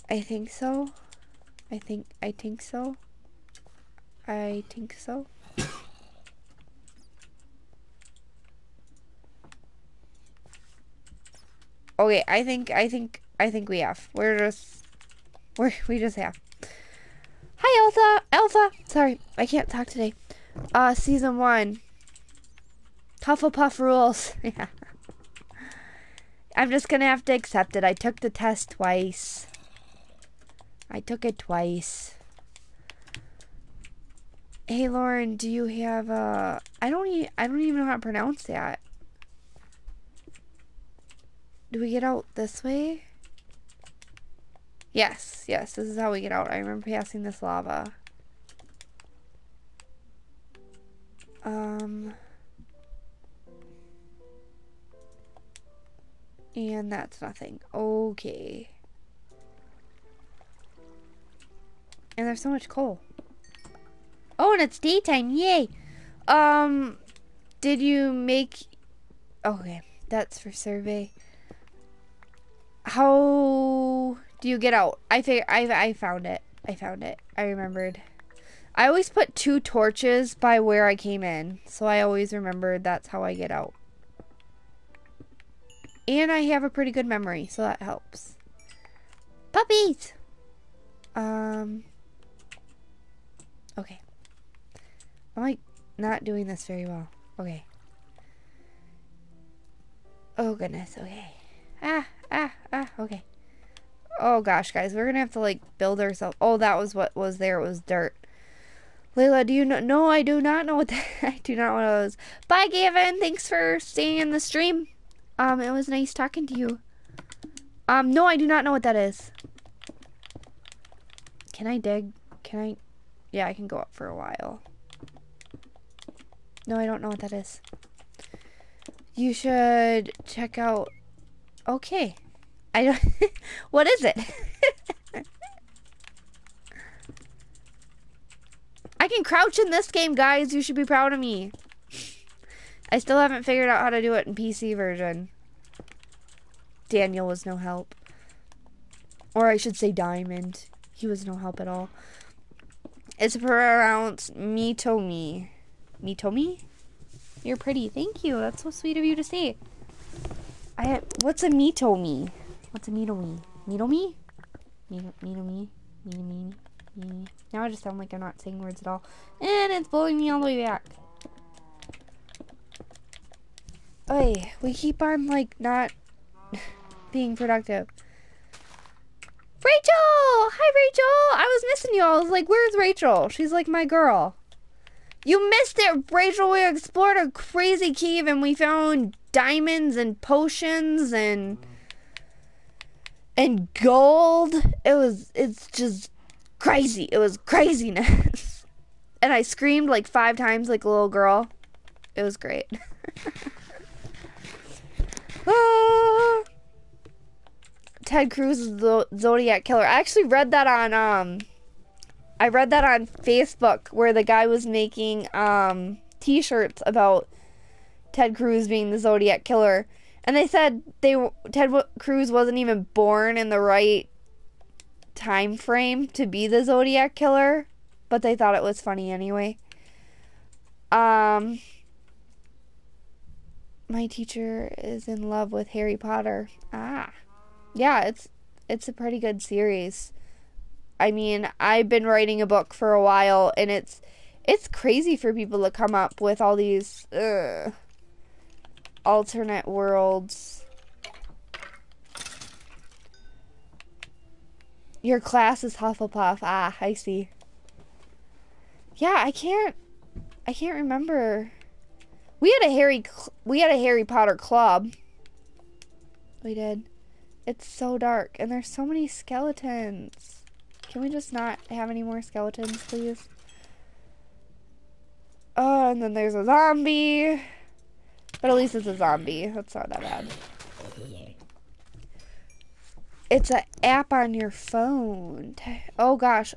[SPEAKER 1] I think so. I think I think so. I think so. Okay, I think I think I think we have. We're just we're we just have. Hi Elsa Elsa Sorry, I can't talk today. Uh season one. Hufflepuff rules. yeah. I'm just gonna have to accept it. I took the test twice. I took it twice. Hey Lauren, do you have a? I don't e I don't even know how to pronounce that. Do we get out this way? Yes, yes, this is how we get out. I remember passing this lava. Um And that's nothing. Okay. And there's so much coal. Oh, and it's daytime. Yay. Um, did you make... Okay, that's for survey. How do you get out? I fig- I, I found it. I found it. I remembered. I always put two torches by where I came in. So I always remembered that's how I get out. And I have a pretty good memory, so that helps. Puppies! Um... Okay. I'm like not doing this very well. Okay. Oh goodness, okay. Ah, ah, ah, okay. Oh gosh, guys, we're gonna have to like build ourselves. Oh, that was what was there. It was dirt. Layla, do you know? No, I do not know what that. I do not know what it was. Bye, Gavin. Thanks for staying in the stream. Um, it was nice talking to you. Um, no, I do not know what that is. Can I dig? Can I? Yeah, I can go up for a while. No, I don't know what that is. You should check out. Okay. I don't. what is it? I can crouch in this game, guys. You should be proud of me. I still haven't figured out how to do it in PC version. Daniel was no help. Or I should say Diamond. He was no help at all. It's pronounced Mitomi. Mitomi? You're pretty. Thank you. That's so sweet of you to say. I what's a Mitomi? What's a Mitomi? Mitomi? Mitomi? Mitomi? Mitomi? Now I just sound like I'm not saying words at all. And it's blowing me all the way back. Hey, we keep on like not being productive. Rachel! Hi, Rachel! I was missing you. I was like, where's Rachel? She's like my girl. You missed it, Rachel. We explored a crazy cave and we found diamonds and potions and and gold. It was it's just crazy. It was craziness. and I screamed like five times like a little girl. It was great. ah! Ted Cruz is the Zodiac killer. I actually read that on um I read that on Facebook where the guy was making um t-shirts about Ted Cruz being the Zodiac killer. And they said they Ted Cruz wasn't even born in the right time frame to be the Zodiac killer, but they thought it was funny anyway. Um my teacher is in love with Harry Potter. Ah yeah, it's it's a pretty good series. I mean, I've been writing a book for a while and it's it's crazy for people to come up with all these alternate worlds. Your class is Hufflepuff. Ah, I see. Yeah, I can't I can't remember. We had a Harry we had a Harry Potter club. We did. It's so dark, and there's so many skeletons. Can we just not have any more skeletons, please? Oh, and then there's a zombie. But at least it's a zombie. That's not that bad. It's an app on your phone. Oh gosh.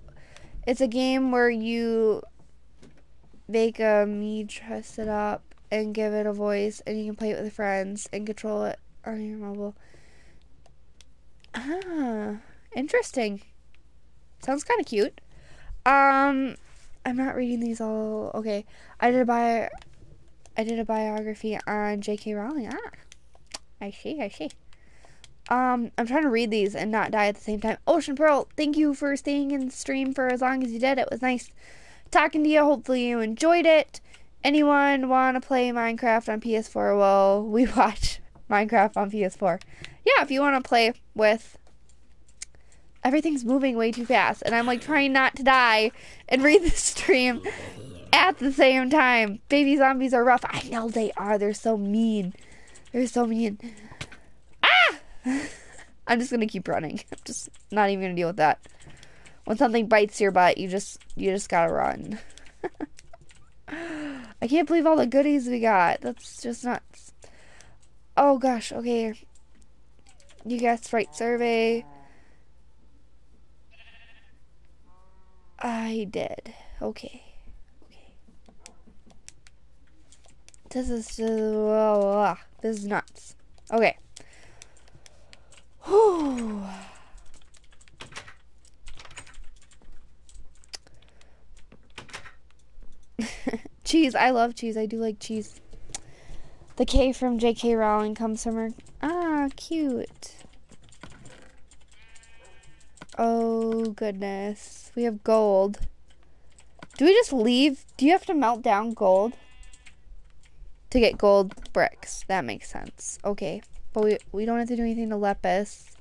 [SPEAKER 1] It's a game where you make a me dress it up and give it a voice and you can play it with friends and control it on your mobile. Ah, interesting. Sounds kind of cute. Um, I'm not reading these all. Okay, I did bio. I did a biography on J.K. Rowling. Ah, I see. I see. Um, I'm trying to read these and not die at the same time. Ocean Pearl, thank you for staying in the stream for as long as you did. It was nice talking to you. Hopefully you enjoyed it. Anyone want to play Minecraft on PS4? Well, we watch Minecraft on PS4. Yeah, if you want to play with everything's moving way too fast and I'm like trying not to die and read the stream at the same time. Baby zombies are rough. I know they are. They're so mean. They're so mean. Ah! I'm just gonna keep running. I'm just not even gonna deal with that. When something bites your butt, you just you just gotta run. I can't believe all the goodies we got. That's just nuts. Oh gosh, okay. You guessed right survey. I did. Okay. Okay. This is just, uh, this is nuts. Okay. Whew. cheese. I love cheese. I do like cheese. The K from J.K. Rowling comes from her. Ah, cute. Oh, goodness. We have gold. Do we just leave? Do you have to melt down gold? To get gold bricks. That makes sense. Okay. But we, we don't have to do anything to lapis.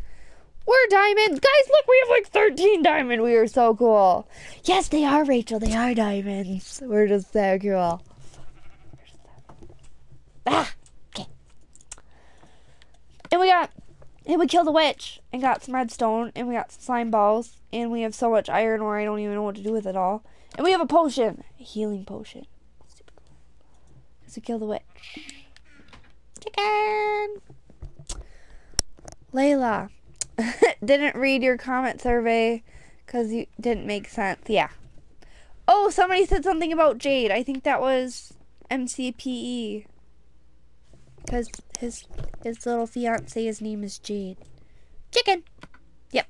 [SPEAKER 1] We're diamond. Guys, look, we have like 13 diamond. We are so cool. Yes, they are, Rachel. They are diamonds. We're just so cool. Ah, okay. And we got, and we killed the witch and got some redstone and we got some slime balls and we have so much iron ore I don't even know what to do with it all. And we have a potion, a healing potion. We killed the witch. Chicken. Layla. didn't read your comment survey because you didn't make sense. Yeah. Oh, somebody said something about Jade. I think that was MCPE. Because his his little fiance's name is Jade. Chicken. Yep.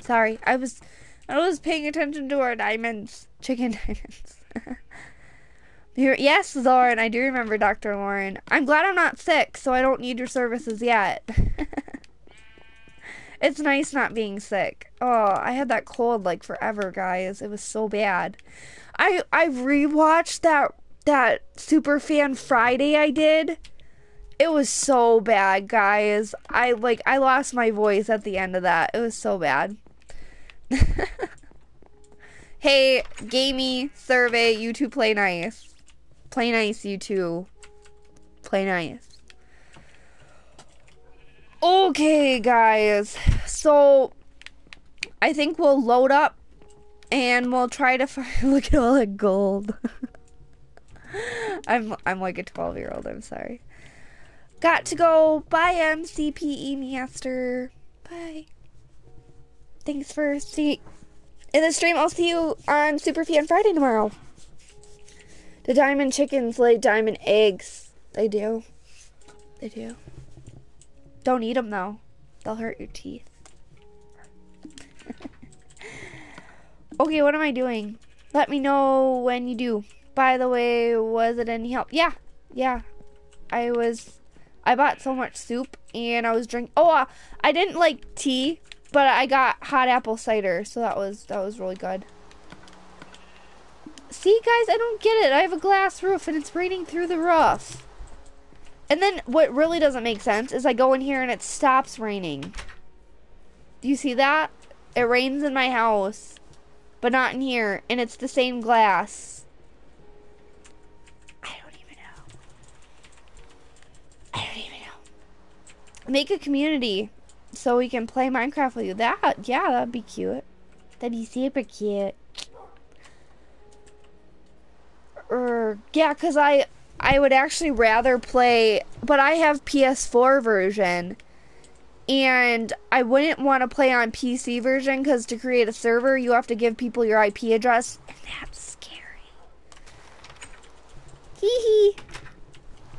[SPEAKER 1] Sorry, I was I was paying attention to our diamonds. Chicken diamonds. yes, Lauren, I do remember Dr. Lauren. I'm glad I'm not sick, so I don't need your services yet. It's nice not being sick. Oh, I had that cold like forever, guys. It was so bad. I I rewatched that that Super Fan Friday I did. It was so bad, guys. I like I lost my voice at the end of that. It was so bad. hey, gamey survey, you two play nice. Play nice, you two. Play nice. Okay, guys. So I think we'll load up and we'll try to find look at all that gold. I'm I'm like a 12-year-old, I'm sorry. Got to go. Bye MCPE Master. Bye. Thanks for seeing in the stream. I'll see you on Super Fan Friday tomorrow. The diamond chickens lay diamond eggs. They do. They do. Don't eat them though. They'll hurt your teeth. okay, what am I doing? Let me know when you do. By the way, was it any help? Yeah, yeah. I was. I bought so much soup and I was drinking. Oh, uh, I didn't like tea, but I got hot apple cider, so that was that was really good. See, guys, I don't get it. I have a glass roof and it's raining through the roof. And then what really doesn't make sense is I go in here and it stops raining. Do you see that? It rains in my house, but not in here, and it's the same glass. I don't even know. I don't even know. Make a community so we can play Minecraft with you. That, yeah, that'd be cute. That'd be super cute. Er, yeah, cause I I would actually rather play, but I have PS4 version, and I wouldn't want to play on PC version because to create a server, you have to give people your IP address, and that's scary. Hee. Hee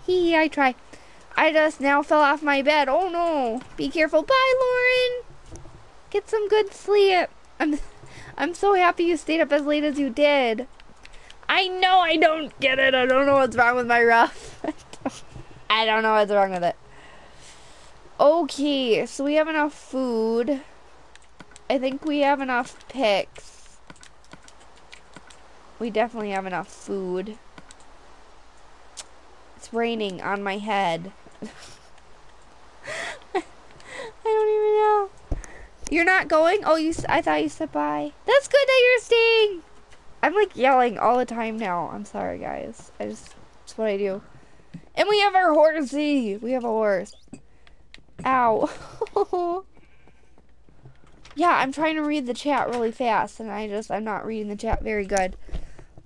[SPEAKER 1] hee, I try. I just now fell off my bed. Oh no. Be careful. Bye, Lauren. Get some good sleep. I'm I'm so happy you stayed up as late as you did. I know I don't get it. I don't know what's wrong with my rough. I don't know what's wrong with it. Okay, so we have enough food. I think we have enough picks. We definitely have enough food. It's raining on my head. I don't even know. You're not going? Oh, you. I thought you said bye. That's good that you're staying. I'm like yelling all the time now. I'm sorry, guys. I just. That's what I do. And we have our horsey. We have a horse. Ow. yeah, I'm trying to read the chat really fast, and I just I'm not reading the chat very good.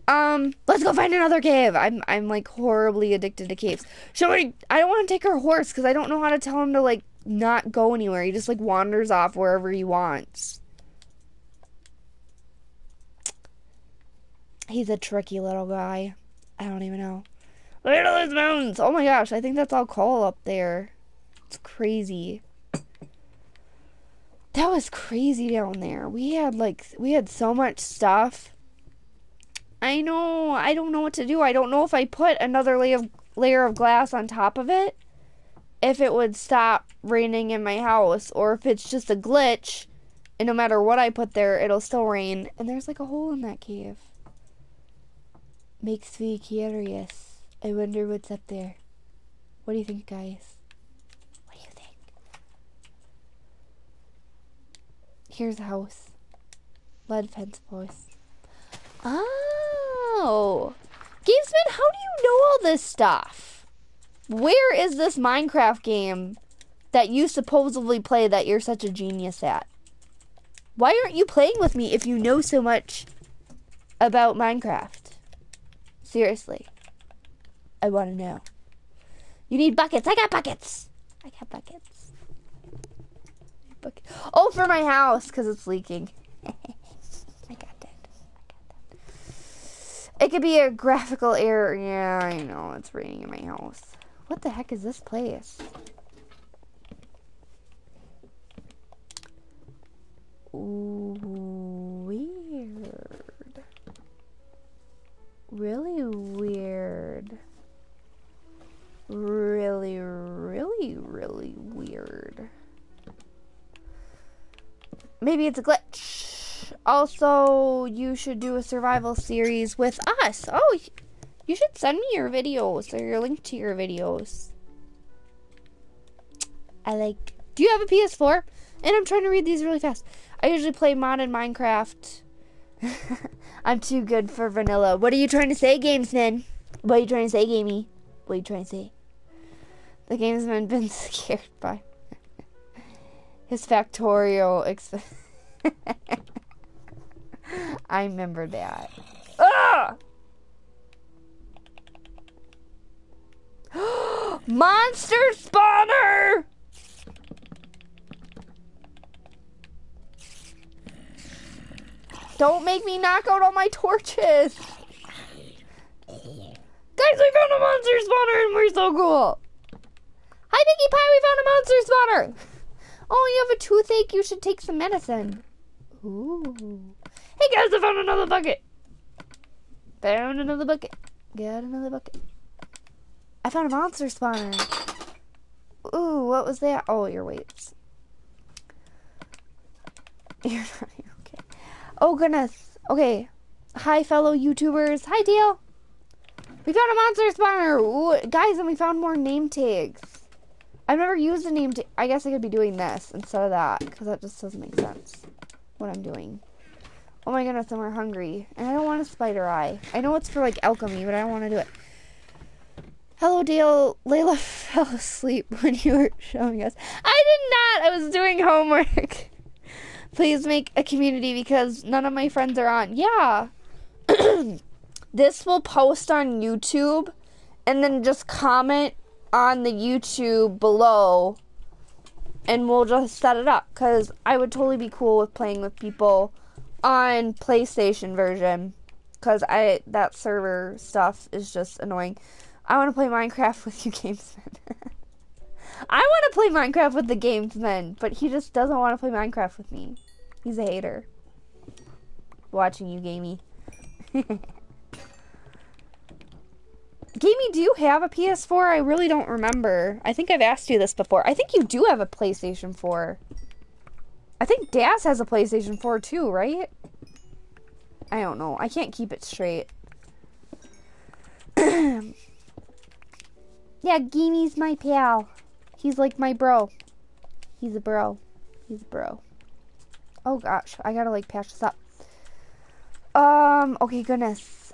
[SPEAKER 1] Um, let's go find another cave. I'm I'm like horribly addicted to caves. Should we? I don't want to take our horse because I don't know how to tell him to like not go anywhere. He just like wanders off wherever he wants. He's a tricky little guy. I don't even know. Look at all those mountains. Oh my gosh, I think that's all coal up there. It's crazy. That was crazy down there. We had like we had so much stuff. I know. I don't know what to do. I don't know if I put another layer of layer of glass on top of it if it would stop raining in my house or if it's just a glitch and no matter what I put there it'll still rain and there's like a hole in that cave. Makes me curious. I wonder what's up there. What do you think, guys? What do you think? Here's a house. Lead fence post. Oh! Gamesman, how do you know all this stuff? Where is this Minecraft game that you supposedly play that you're such a genius at? Why aren't you playing with me if you know so much about Minecraft? Seriously. I want to know. You need buckets. I got buckets. I got buckets. Bucket. Oh, for my house because it's leaking. I got that. I got that. It could be a graphical error. Yeah, I know. It's raining in my house. What the heck is this place? Ooh, weird. Really weird really, really, really weird. Maybe it's a glitch. Also, you should do a survival series with us. Oh, you should send me your videos or your link to your videos. I like. Do you have a PS4? And I'm trying to read these really fast. I usually play modded Minecraft. I'm too good for vanilla. What are you trying to say, Gamesman? What are you trying to say, Gamey? What are you trying to say? The gamesman been scared by his factorial exp- I remember that. Ah! Monster spawner! Don't make me knock out all my torches. Guys, we found a monster spawner and we're so cool. Hi, Pinkie Pie, we found a monster spawner. Oh, you have a toothache. You should take some medicine. Ooh. Hey, guys, I found another bucket. Found another bucket. Got another bucket. I found a monster spawner. Ooh, what was that? Oh, your weights. You're not okay. Oh, goodness. Okay. Hi, fellow YouTubers. Hi, Dale. We found a monster spawner. Ooh, guys, and we found more name tags. I've never used a name. tag. I guess I could be doing this instead of that because that just doesn't make sense. What I'm doing. Oh my goodness, I'm hungry, and I don't want a spider eye. I know it's for like alchemy, but I don't want to do it. Hello, Dale. Layla fell asleep when you were showing us. I did not. I was doing homework. Please make a community because none of my friends are on. Yeah. this will post on YouTube and then just comment on the YouTube below and we'll just set it up because I would totally be cool with playing with people on PlayStation version because I that server stuff is just annoying. I want to play Minecraft with you, Gamesman. I want to play Minecraft with the Gamesman, but he just doesn't want to play Minecraft with me. He's a hater. Watching you, Gamey. Gamey, do you have a PS4? I really don't remember. I think I've asked you this before. I think you do have a PlayStation 4. I think Daz has a PlayStation 4 too, right? I don't know. I can't keep it straight. yeah, Gamey's my pal. He's like my bro. He's a bro. He's a bro. Oh gosh, I gotta like patch this up. Um, okay, goodness.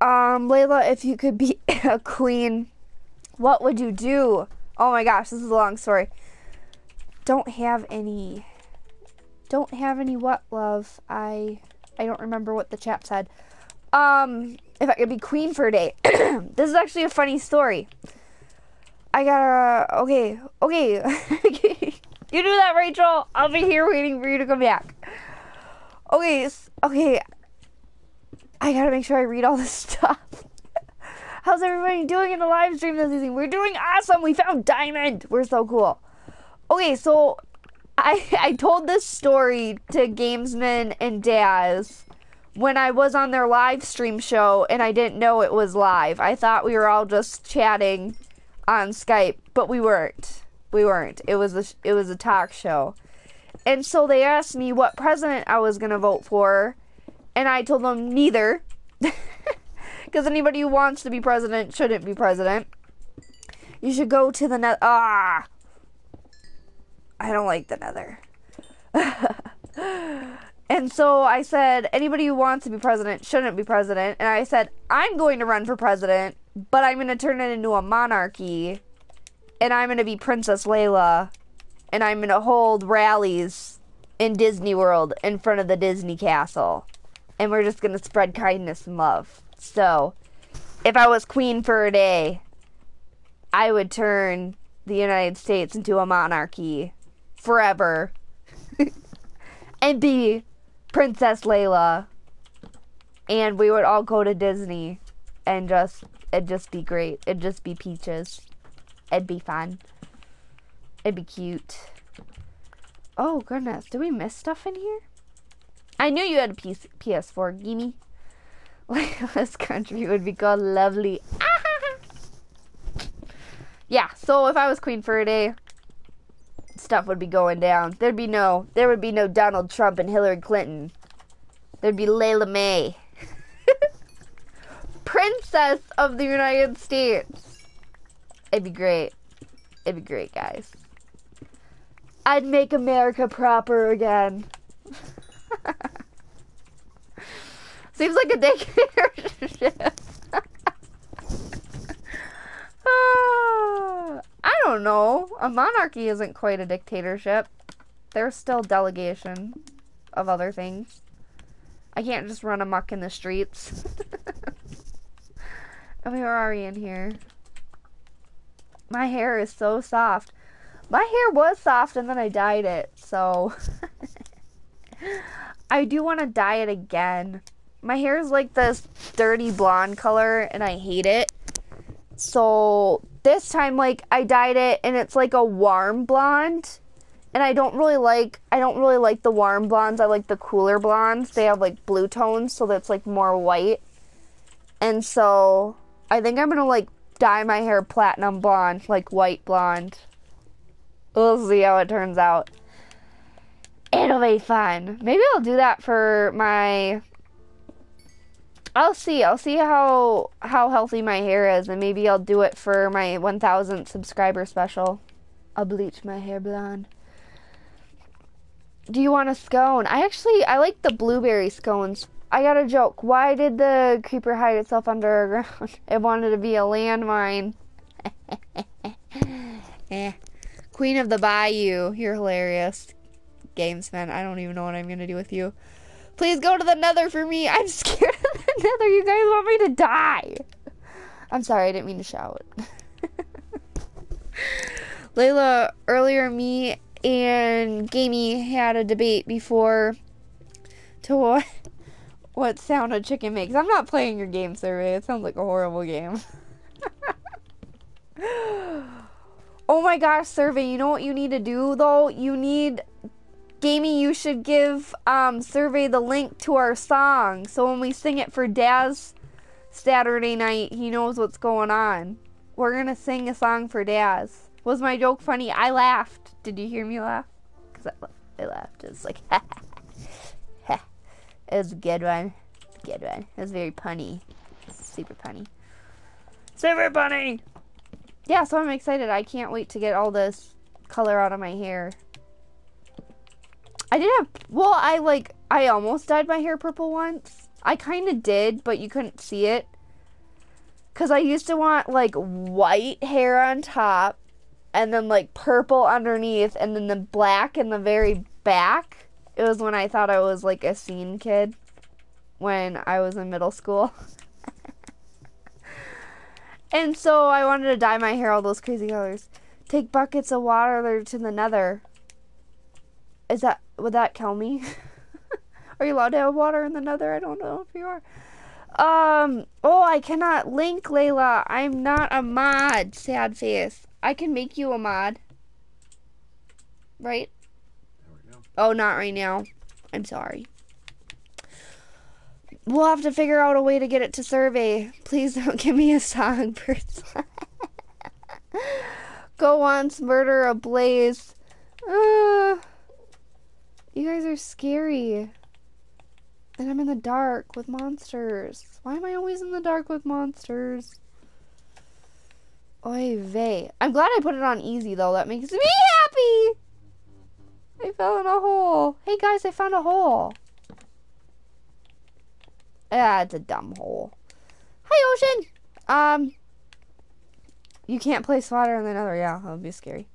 [SPEAKER 1] Um, Layla, if you could be a queen, what would you do? Oh my gosh, this is a long story. Don't have any. Don't have any what, love? I I don't remember what the chap said. Um, if I could be queen for a day. this is actually a funny story. I gotta. Okay, okay. you do that, Rachel. I'll be here waiting for you to come back. Okay, okay. I gotta make sure I read all this stuff. How's everybody doing in the live stream this evening? We're doing awesome. We found diamond. We're so cool. Okay, so I I told this story to Gamesman and Daz when I was on their live stream show and I didn't know it was live. I thought we were all just chatting on Skype, but we weren't. We weren't. It was a it was a talk show. And so they asked me what president I was going to vote for and I told them neither. Because anybody who wants to be president shouldn't be president. You should go to the net. Ah! I don't like the nether. and so I said, anybody who wants to be president shouldn't be president. And I said, I'm going to run for president, but I'm going to turn it into a monarchy. And I'm going to be Princess Layla. And I'm going to hold rallies in Disney World in front of the Disney Castle and we're just gonna spread kindness and love. So, if I was queen for a day, I would turn the United States into a monarchy forever and be Princess Layla. And we would all go to Disney and just, it'd just be great. It'd just be peaches. It'd be fun. It'd be cute. Oh, goodness. Did we miss stuff in here? I knew you had a PS- PS4, gimme. this country would be called lovely. yeah, so if I was queen for a day, stuff would be going down. There'd be no, there would be no Donald Trump and Hillary Clinton. There'd be Layla May, Princess of the United States. It'd be great. It'd be great, guys. I'd make America proper again. Seems like a dictatorship. uh, I don't know. A monarchy isn't quite a dictatorship. There's still delegation of other things. I can't just run amok in the streets. I mean, where are we in here? My hair is so soft. My hair was soft and then I dyed it, so. I do want to dye it again. My hair is like this dirty blonde color and I hate it. So this time like I dyed it and it's like a warm blonde. And I don't really like I don't really like the warm blondes. I like the cooler blondes. They have like blue tones so that's like more white. And so I think I'm to like dye my hair platinum blonde, like white blonde. We'll see how it turns out. It'll be fun. Maybe I'll do that for my I'll see. I'll see how how healthy my hair is and maybe I'll do it for my 1000 subscriber special. I'll bleach my hair blonde. Do you want a scone? I actually I like the blueberry scones. I got a joke. Why did the creeper hide itself underground? It wanted to be a landmine. eh. Queen of the Bayou. You're hilarious gamesman. I don't even know what I'm gonna do with you. Please go to the nether for me. I'm scared of the nether. You guys want me to die. I'm sorry, I didn't mean to shout. Layla, earlier me and Gamey had a debate before to what, what sound a chicken makes. I'm not playing your game survey. It sounds like a horrible game. oh my gosh, survey. You know what you need to do though? You need Gamey, you should give um, Survey the link to our song so when we sing it for Daz Saturday night, he knows what's going on. We're gonna sing a song for Daz. Was my joke funny? I laughed. Did you hear me laugh? Cause I, I laughed. It's like. It was a good one. Good one. It was very punny. Super punny. Super punny. Yeah, so I'm excited. I can't wait to get all this color out of my hair. I did have, well, I like, I almost dyed my hair purple once. I kind of did, but you couldn't see it. Because I used to want like white hair on top and then like purple underneath and then the black in the very back. It was when I thought I was like a scene kid when I was in middle school. and so I wanted to dye my hair all those crazy colors. Take buckets of water to the nether. Is that would that kill me? are you allowed to have water in the nether? I don't know if you are. Um. Oh, I cannot link Layla. I'm not a mod. Sad face. I can make you a mod. Right? Oh, not right now. I'm sorry. We'll have to figure out a way to get it to survey. Please don't give me a song person. Go once, murder a blaze. Uh, you guys are scary. And I'm in the dark with monsters. Why am I always in the dark with monsters? Oy vey. I'm glad I put it on easy though. That makes me happy. I fell in a hole. Hey guys, I found a hole. Yeah, it's a dumb hole. Hi, Ocean. Um, you can't place water in the nether. Yeah, that would be scary.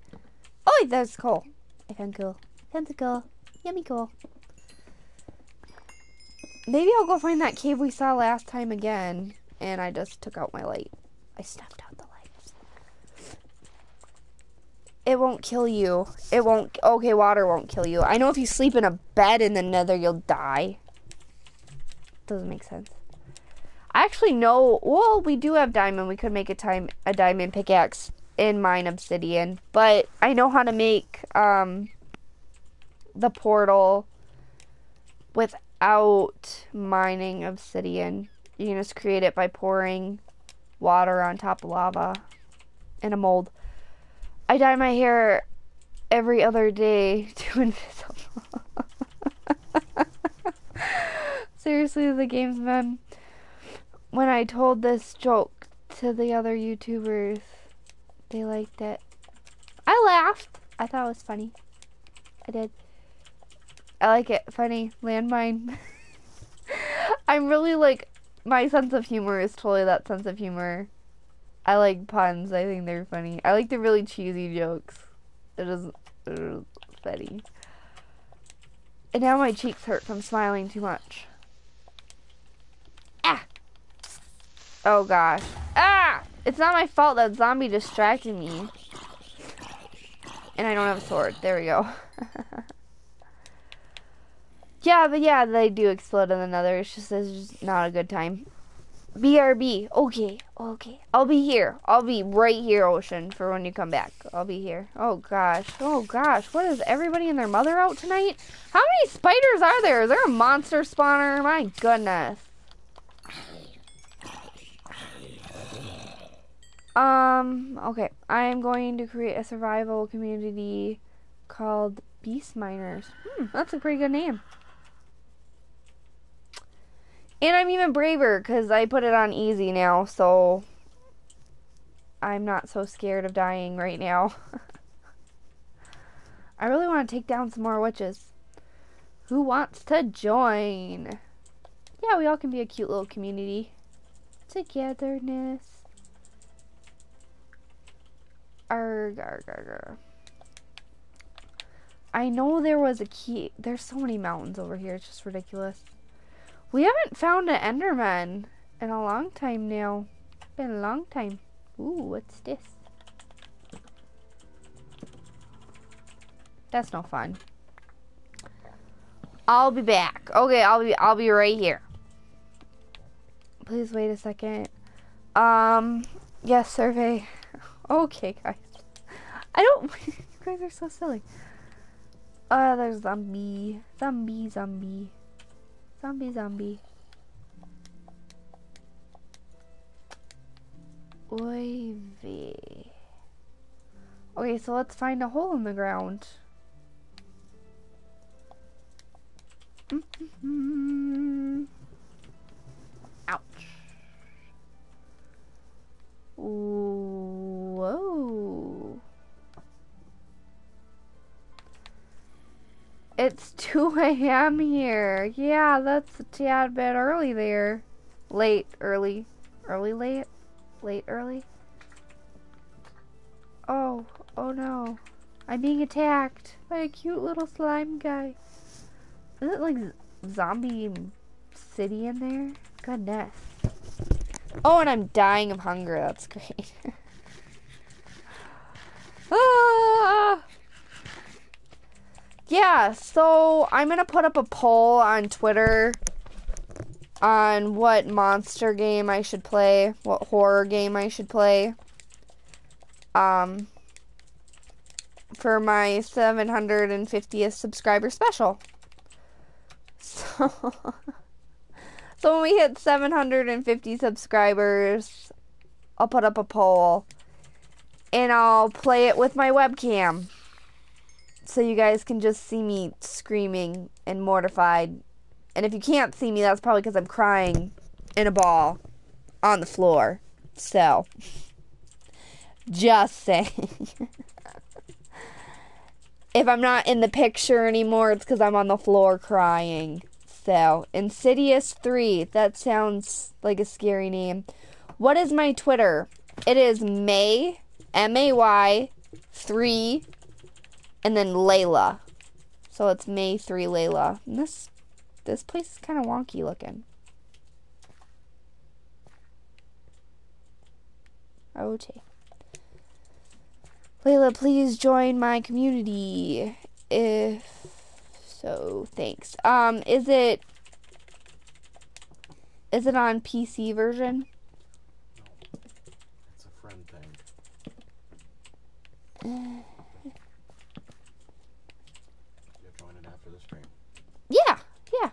[SPEAKER 1] Oh, that's cool. I found cool. Found cool. Yummy cool. Maybe I'll go find that cave we saw last time again. And I just took out my light. I snuffed out the lights. It won't kill you. It won't. Okay, water won't kill you. I know if you sleep in a bed in the nether, you'll die. Doesn't make sense. I actually know. Well, we do have diamond. We could make a time a diamond pickaxe in mine obsidian, but I know how to make um the portal without mining obsidian. You can just create it by pouring water on top of lava in a mold. I dye my hair every other day to invisible. Seriously, the game's. When I told this joke to the other YouTubers, they liked it. I laughed. I thought it was funny. I did. I like it. Funny. Landmine. I'm really like my sense of humor is totally that sense of humor. I like puns. I think they're funny. I like the really cheesy jokes. It is, funny. And now my cheeks hurt from smiling too much. Ah! Oh gosh. Ah! It's not my fault that zombie distracted me. And I don't have a sword. There we go. Yeah, but yeah, they do explode in the nether. It's just, it's just not a good time. BRB. Okay, okay. I'll be here. I'll be right here, Ocean, for when you come back. I'll be here. Oh, gosh. Oh, gosh. What is everybody and their mother out tonight? How many spiders are there? Is there a monster spawner? My goodness. Um, okay. I'm going to create a survival community called Beast Miners. Hmm, that's a pretty good name. And I'm even braver because I put it on easy now, so I'm not so scared of dying right now. I really want to take down some more witches. Who wants to join? Yeah, we all can be a cute little community. Togetherness. Arg, arg, arg, arg. I know there was a key. There's so many mountains over here. It's just ridiculous. We haven't found an Enderman in a long time now. Been a long time. Ooh, what's this? That's no fun. I'll be back. Okay, I'll be I'll be right here. Please wait a second. Um yes, survey. Okay, guys. I don't you guys are so silly. Uh there's zombie. Zombie, zombie. Zombie, zombie. Oy vey. Okay, so let's find a hole in the ground. Ouch. Whoa. It's 2 a.m. here. Yeah, that's a tad bit early there. Late, early. Early, late? Late, early? Oh, oh no. I'm being attacked by a cute little slime guy. Is it like zombie city in there? Goodness. Oh, and I'm dying of hunger. That's great. ah! Yeah, so I'm to put up a poll on Twitter on what monster game I should play, what horror game I should play. Um, for my 750th subscriber special. So, so when we hit 750 subscribers, I'll put up a poll and I'll play it with my webcam. So you guys can just see me screaming and mortified. And if you can't see me, that's probably because I'm crying in a ball on the floor. So, just saying. if I'm not in the picture anymore, it's because I'm on the floor crying. So, Insidious 3. That sounds like a scary name. What is my Twitter? It is May, M A Y, 3, and then Layla. So it's May 3 Layla. And this this place is kind of wonky looking. Okay. Layla, please join my community. If so, thanks. Um, is it is it on PC version?
[SPEAKER 2] No. It's a friend thing. You'll join it after the stream.
[SPEAKER 1] Yeah, yeah.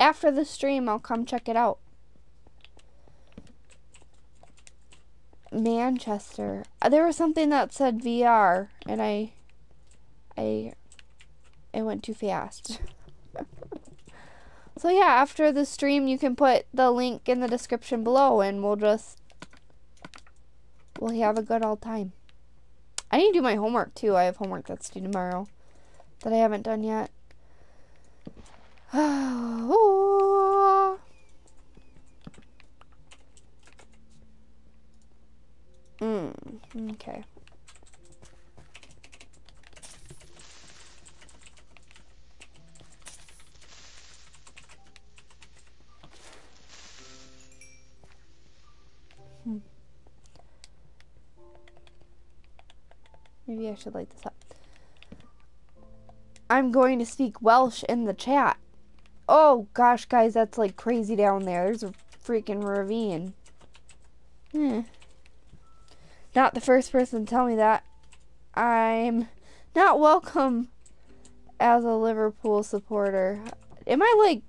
[SPEAKER 1] After the stream, I'll come check it out. Manchester. Uh, There was something that said VR, and I, I, it went too fast. so yeah, after the stream, you can put the link in the description below, and we'll just, we'll have a good old time. I need to do my homework too. I have homework that's due tomorrow that I haven't done yet. Oh. Mm, okay. Hmm. Maybe I should light this up. I'm going to speak Welsh in the chat. Oh gosh, guys, that's like crazy down there. There's a freaking ravine. Hmm. Not the first person to tell me that. I'm not welcome as a Liverpool supporter. Am I like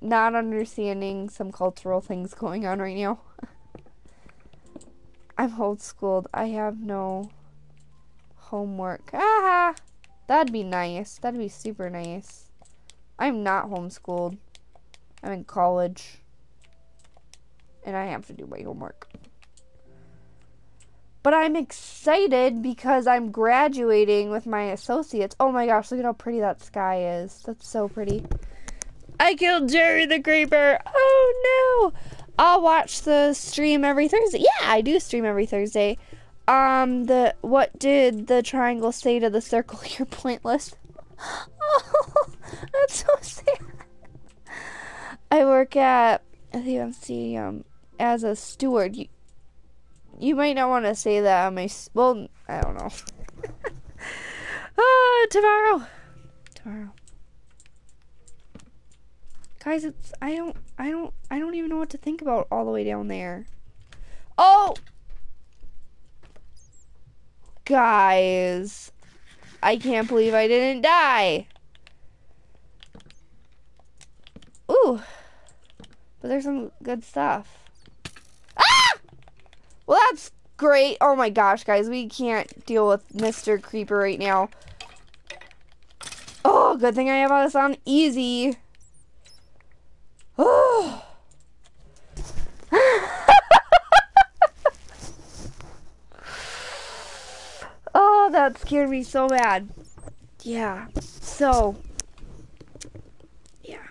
[SPEAKER 1] not understanding some cultural things going on right now? I'm old schooled. I have no homework. Ah, that'd be nice. That'd be super nice. I'm not homeschooled. I'm in college. And I have to do my homework. But I'm excited because I'm graduating with my associates. Oh my gosh, look at how pretty that sky is. That's so pretty. I killed Jerry the Creeper. Oh no. I'll watch the stream every Thursday. Yeah, I do stream every Thursday. Um, the what did the triangle say to the circle? You're pointless. Oh, that's so sad. I work at I think um as a steward. You you might not want to say that on my well, I don't know. Ah, tomorrow. Tomorrow. Guys, it's I don't I don't I don't even know what to think about all the way down there. Oh! Guys, I can't believe I didn't die. Ooh. But there's some good stuff. Ah! Well, that's great. Oh my gosh, guys, we can't deal with Mr. Creeper right now. Oh, good thing I have all this on easy. Oh. oh, that scared me so bad. Yeah. So, yeah.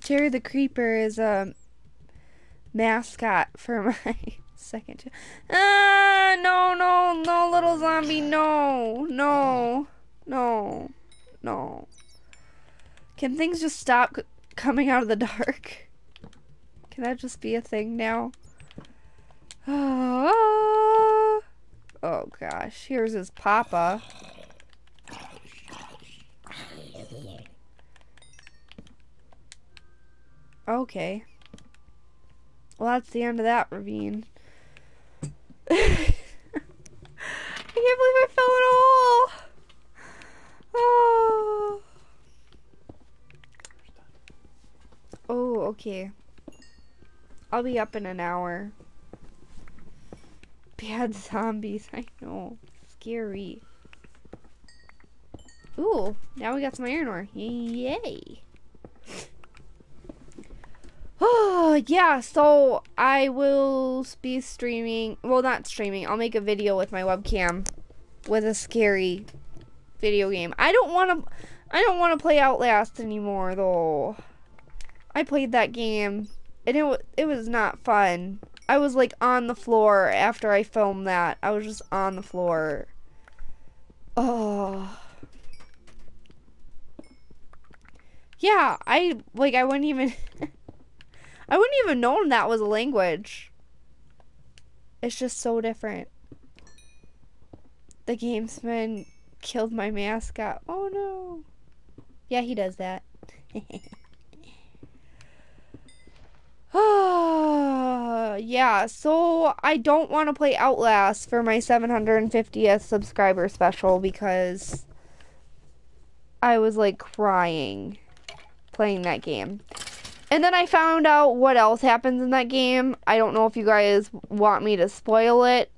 [SPEAKER 1] Jerry the Creeper is a mascot for my second. Ah, no, no, no, little zombie, no, no, no, no. Can things just stop coming out of the dark? Can that just be a thing now? Oh, oh gosh, here's his papa. Okay. Well, that's the end of that ravine. I can't believe I fell in a hole. Oh. Oh, okay. I'll be up in an hour. Bad zombies, I know. Scary. Ooh, now we got some iron ore. Yay. Oh, yeah, so I will be streaming. Well, not streaming. I'll make a video with my webcam with a scary video game. I don't want to I don't want to play Outlast anymore though. I played that game and it it was not fun. I was like on the floor after I filmed that. I was just on the floor. Oh. Yeah, I like I wouldn't even I wouldn't even known that was a language. It's just so different. The gamesman killed my mascot. Oh no. Yeah, he does that. Ah, yeah, so I don't want to play Outlast for my 750th subscriber special because I was like crying playing that game. And then I found out what else happens in that game. I don't know if you guys want me to spoil it.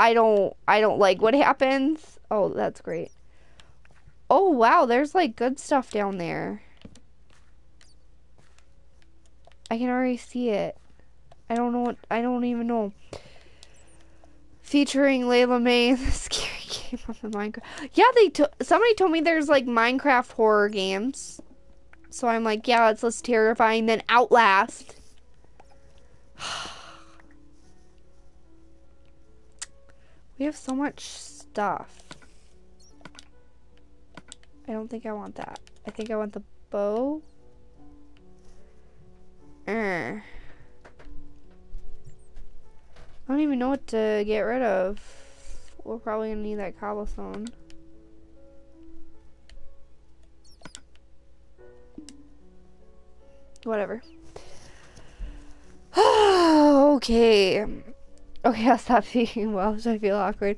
[SPEAKER 1] I don't I don't like what happens. Oh, that's great. Oh, wow, there's like good stuff down there. I can already see it. I don't know what I don't even know. Featuring Layla May, the scary game of the Minecraft. Yeah, they to- somebody told me there's like Minecraft horror games. So I'm like, yeah, it's less terrifying than Outlast. we have so much stuff. I don't think I want that. I think I want the bow. Uh. I don't even know what to get rid of. We're probably gonna need that cobblestone. Whatever. okay. Okay, I'll stop speaking Welsh. I feel awkward.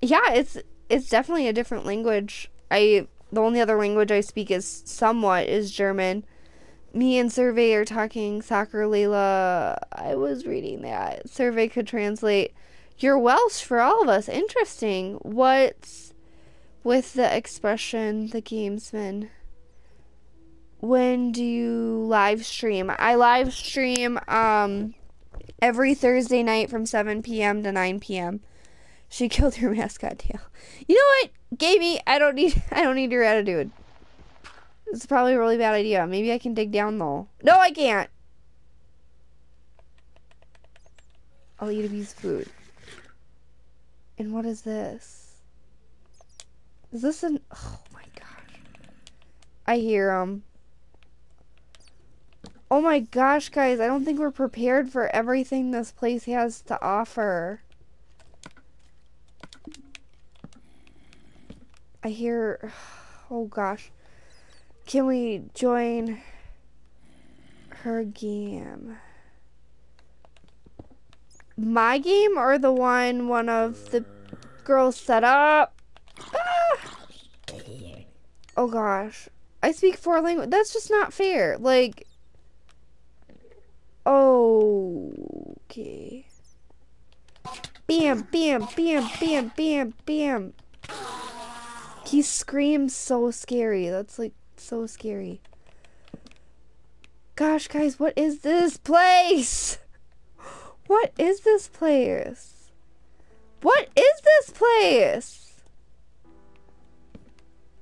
[SPEAKER 1] Yeah, it's it's definitely a different language. I the only other language I speak is somewhat is German. Me and Survey are talking soccer, Layla. I was reading that. Survey could translate. You're Welsh for all of us. Interesting. What's with the expression the gamesman? When do you live stream? I live stream um every Thursday night from 7 p.m. to 9 p.m. She killed her mascot tail. You know what, Gaby? I don't need I don't need your attitude. It's probably a really bad idea. Maybe I can dig down though. No, I can't. I'll eat a piece of food. And what is this? Is this an? Oh my gosh! I hear them. Oh my gosh, guys! I don't think we're prepared for everything this place has to offer. I hear. Oh gosh. Can we join her game? My game or the one one of the girls set up? Ah! Oh gosh. I speak four languages. That's just not fair. Like. Okay. Bam, bam, bam, bam, bam, bam. He screams so scary. That's like so scary. Gosh, guys, what is this place? What is this place? What is this place?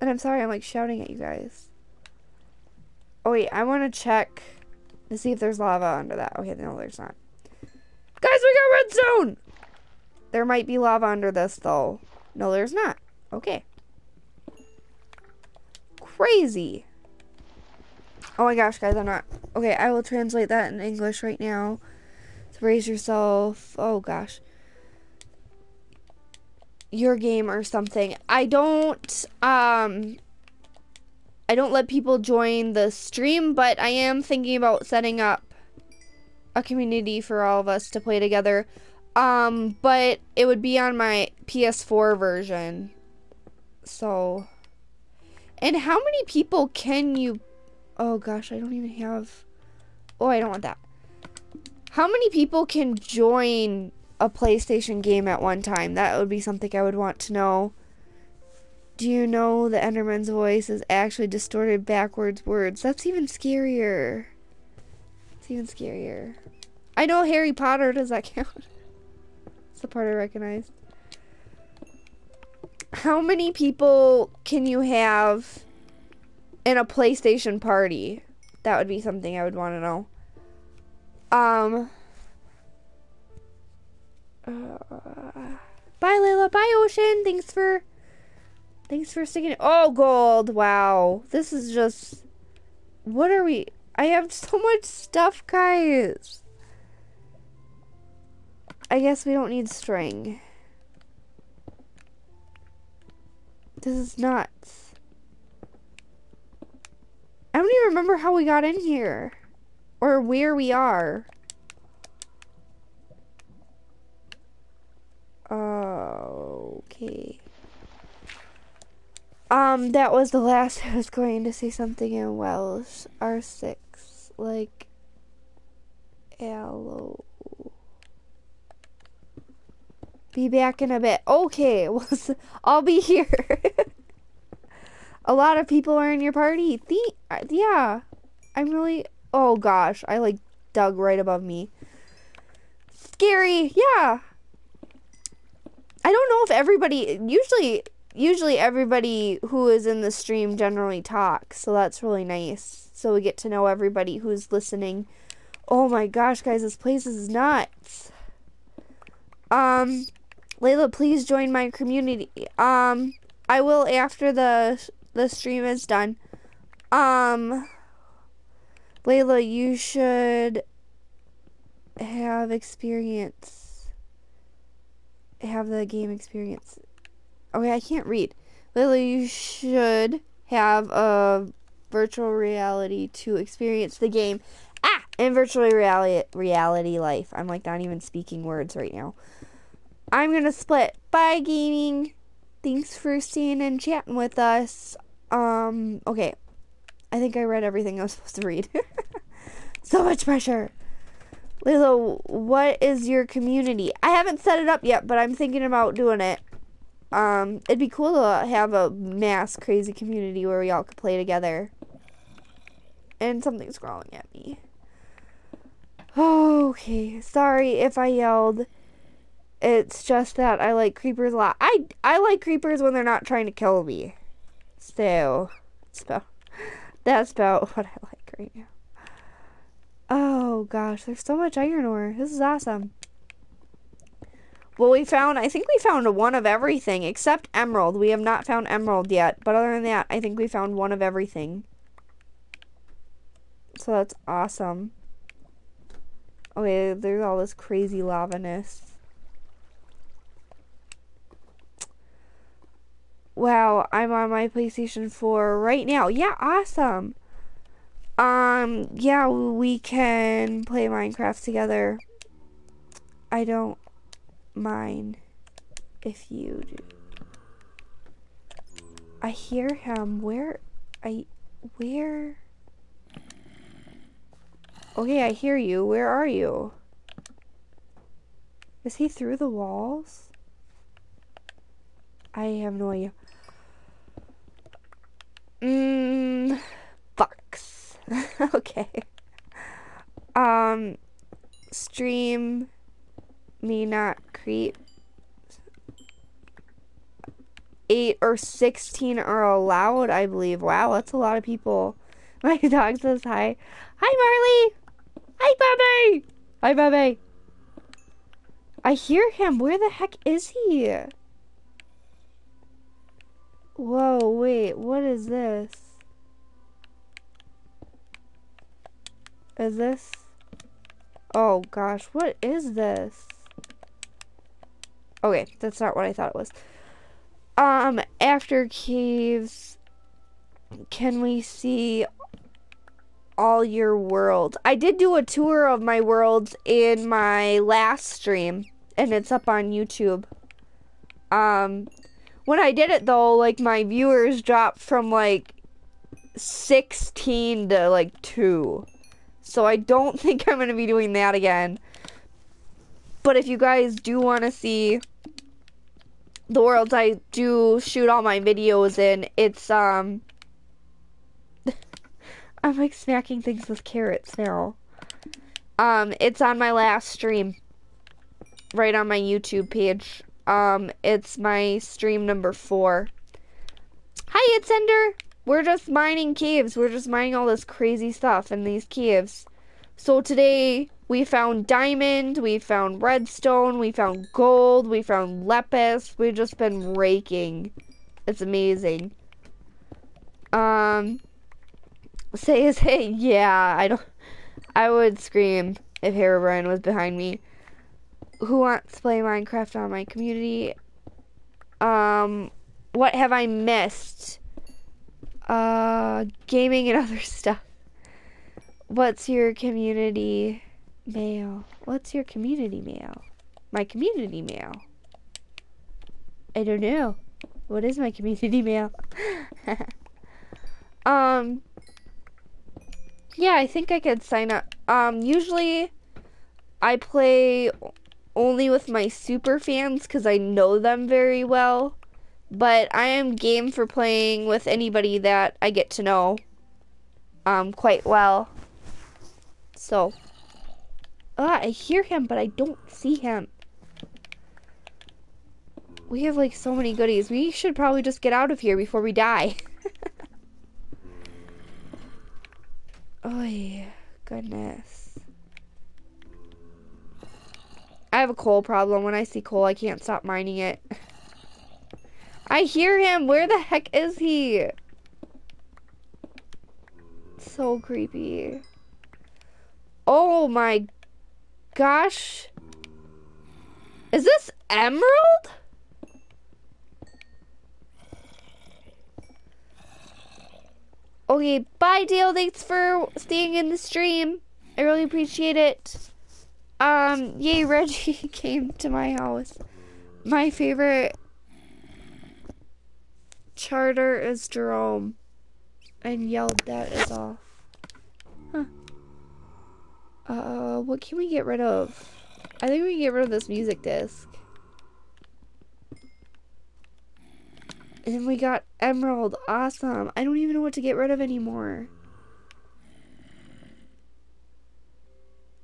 [SPEAKER 1] And I'm sorry, I'm like shouting at you guys. Oh, wait, I want to check to see if there's lava under that. Okay, no, there's not. Guys, we got redstone! There might be lava under this, though. No, there's not. Okay crazy. Oh my gosh, guys, I'm not. Okay, I will translate that in English right now. Raise yourself. Oh gosh. Your game or something. I don't, um, I don't let people join the stream, but I am thinking about setting up a community for all of us to play together. Um, but it would be on my PS4 version. So and how many people can you... Oh gosh, I don't even have... Oh, I don't want that. How many people can join a PlayStation game at one time? That would be something I would want to know. Do you know the Enderman's voice is actually distorted backwards words? That's even scarier. It's even scarier. I know Harry Potter. Does that count? It's the part I how many people can you have in a PlayStation party? That would be something I would want to know. Um. Uh, bye, Layla. Bye, Ocean. Thanks for. Thanks for sticking. It. Oh, gold. Wow. This is just. What are we? I have so much stuff, guys. I guess we don't need string. This is nuts. I don't even remember how we got in here. Or where we are. Okay. Um, that was the last I was going to say something in Welsh. R6. Like, aloe. Be back in a bit. Okay, well, I'll be here. a lot of people are in your party. The uh, yeah, I'm really. Oh gosh, I like dug right above me. Scary, yeah. I don't know if everybody. Usually, usually everybody who is in the stream generally talks, so that's really nice. So we get to know everybody who's listening. Oh my gosh, guys, this place is nuts. Um, Layla, please join my community. Um, I will after the the stream is done. Um, Layla, you should have experience. Have the game experience. Okay, I can't read. Layla, you should have a virtual reality to experience the game. Ah, in virtual reality reality life. I'm like not even speaking words right now. I'm gonna split. Bye, gaming. Thanks for staying and chatting with us. Um, okay. I think I read everything I was supposed to read. so much pressure. Lilo, what is your community? I haven't set it up yet, but I'm thinking about doing it. Um, it'd be cool to have a mass crazy community where we all could play together. And something's crawling at me. Okay, sorry if I yelled. It's just that I like creepers a lot. I I like creepers when they're not trying to kill me. So, that's about, that's about what I like right now. Oh gosh, there's so much iron ore. This is awesome. Well, we found, I think we found one of everything except emerald. We have not found emerald yet, but other than that, I think we found one of everything. So that's awesome. Oh, okay, there's all this crazy lava-ness. Wow, I'm on my PlayStation 4 right now. Yeah, awesome. Um, yeah, we can play Minecraft together. I don't mind if you do. I hear him. Where? I. Where? Okay, I hear you. Where are you? Is he through the walls? I have no idea. Mmm. Bucks. okay. Um. Stream me not creep. Eight or sixteen are allowed, I believe. Wow, that's a lot of people. My dog says hi. Hi, Marley. Hi, Bubby. Hi, Bubby. I hear him. Where the heck is he? Whoa, wait. What is this? Is this? Oh gosh, what is this? Okay, that's not what I thought it was. Um, after caves, can we see all your worlds? I did do a tour of my worlds in my last stream, and it's up on YouTube. Um, when I did it though, like my viewers dropped from like 16 to like 2. So I don't think I'm going to be doing that again. But if you guys do want to see the worlds I do shoot all my videos in, it's um I'm like smacking things with carrots now. Um it's on my last stream right on my YouTube page. Um it's my stream number 4. Hi, it's Ender. We're just mining caves. We're just mining all this crazy stuff in these caves. So today we found diamond, we found redstone, we found gold, we found lapis. We've just been raking. It's amazing. Um, say say yeah. I don't. I would scream if Herobrine was behind me. Who wants to play Minecraft on my community? Um, what have I missed? Uh, gaming and other stuff. What's your community? Mail. What's your community mail? My community mail. I don't know. What is my community mail? um Yeah, I think I could sign up. Um usually I play only with my super fans cuz I know them very well, but I am game for playing with anybody that I get to know um quite well. So, Ah, I hear him, but I don't see him. We have like so many goodies. We should probably just get out of here before we die. oh goodness. I have a coal problem. When I see coal, I can't stop mining it. I hear him. Where the heck is he? So creepy. Oh my gosh. Is this Emerald? Okay, bye Dale. Thanks for staying in the stream. I really appreciate it. Um, yay, Reggie came to my house. My favorite charter is Jerome. And yelled that is off. Huh. Uh, what can we get rid of? I think we can get rid of this music disc. And we got emerald. Awesome. I don't even know what to get rid of anymore.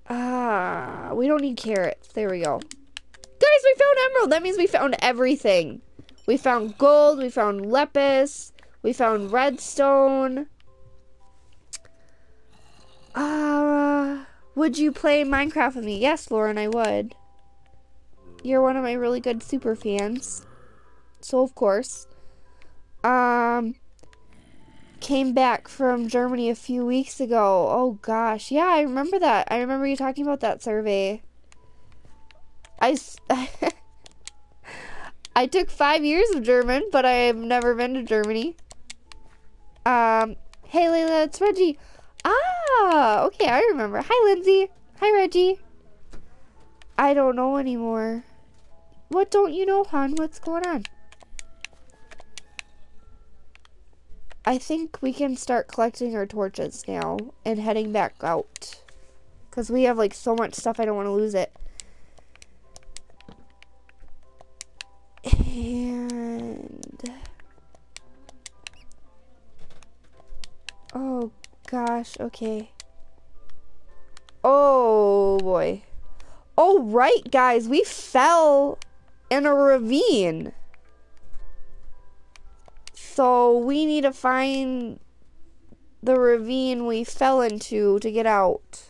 [SPEAKER 1] Ah, we don't need carrots. There we go. Guys, we found emerald. That means we found everything. We found gold. We found lapis. We found redstone. Ah. Uh, would you play Minecraft with me? Yes, Lauren, I would. You're one of my really good super fans. So, of course. Um, came back from Germany a few weeks ago. Oh, gosh. Yeah, I remember that. I remember you talking about that survey. I. I took five years of German, but I've never been to Germany. Um, hey Layla, it's Reggie. Ah, okay, I remember. Hi Lindsay. Hi Reggie. I don't know anymore. What don't you know, hon? What's going on? I think we can start collecting our torches now and heading back out. Because we have like so much stuff, I don't want to lose it. And. Oh gosh, okay. Oh boy. Oh, right, guys, we fell in a ravine. So we need to find the ravine we fell into to get out.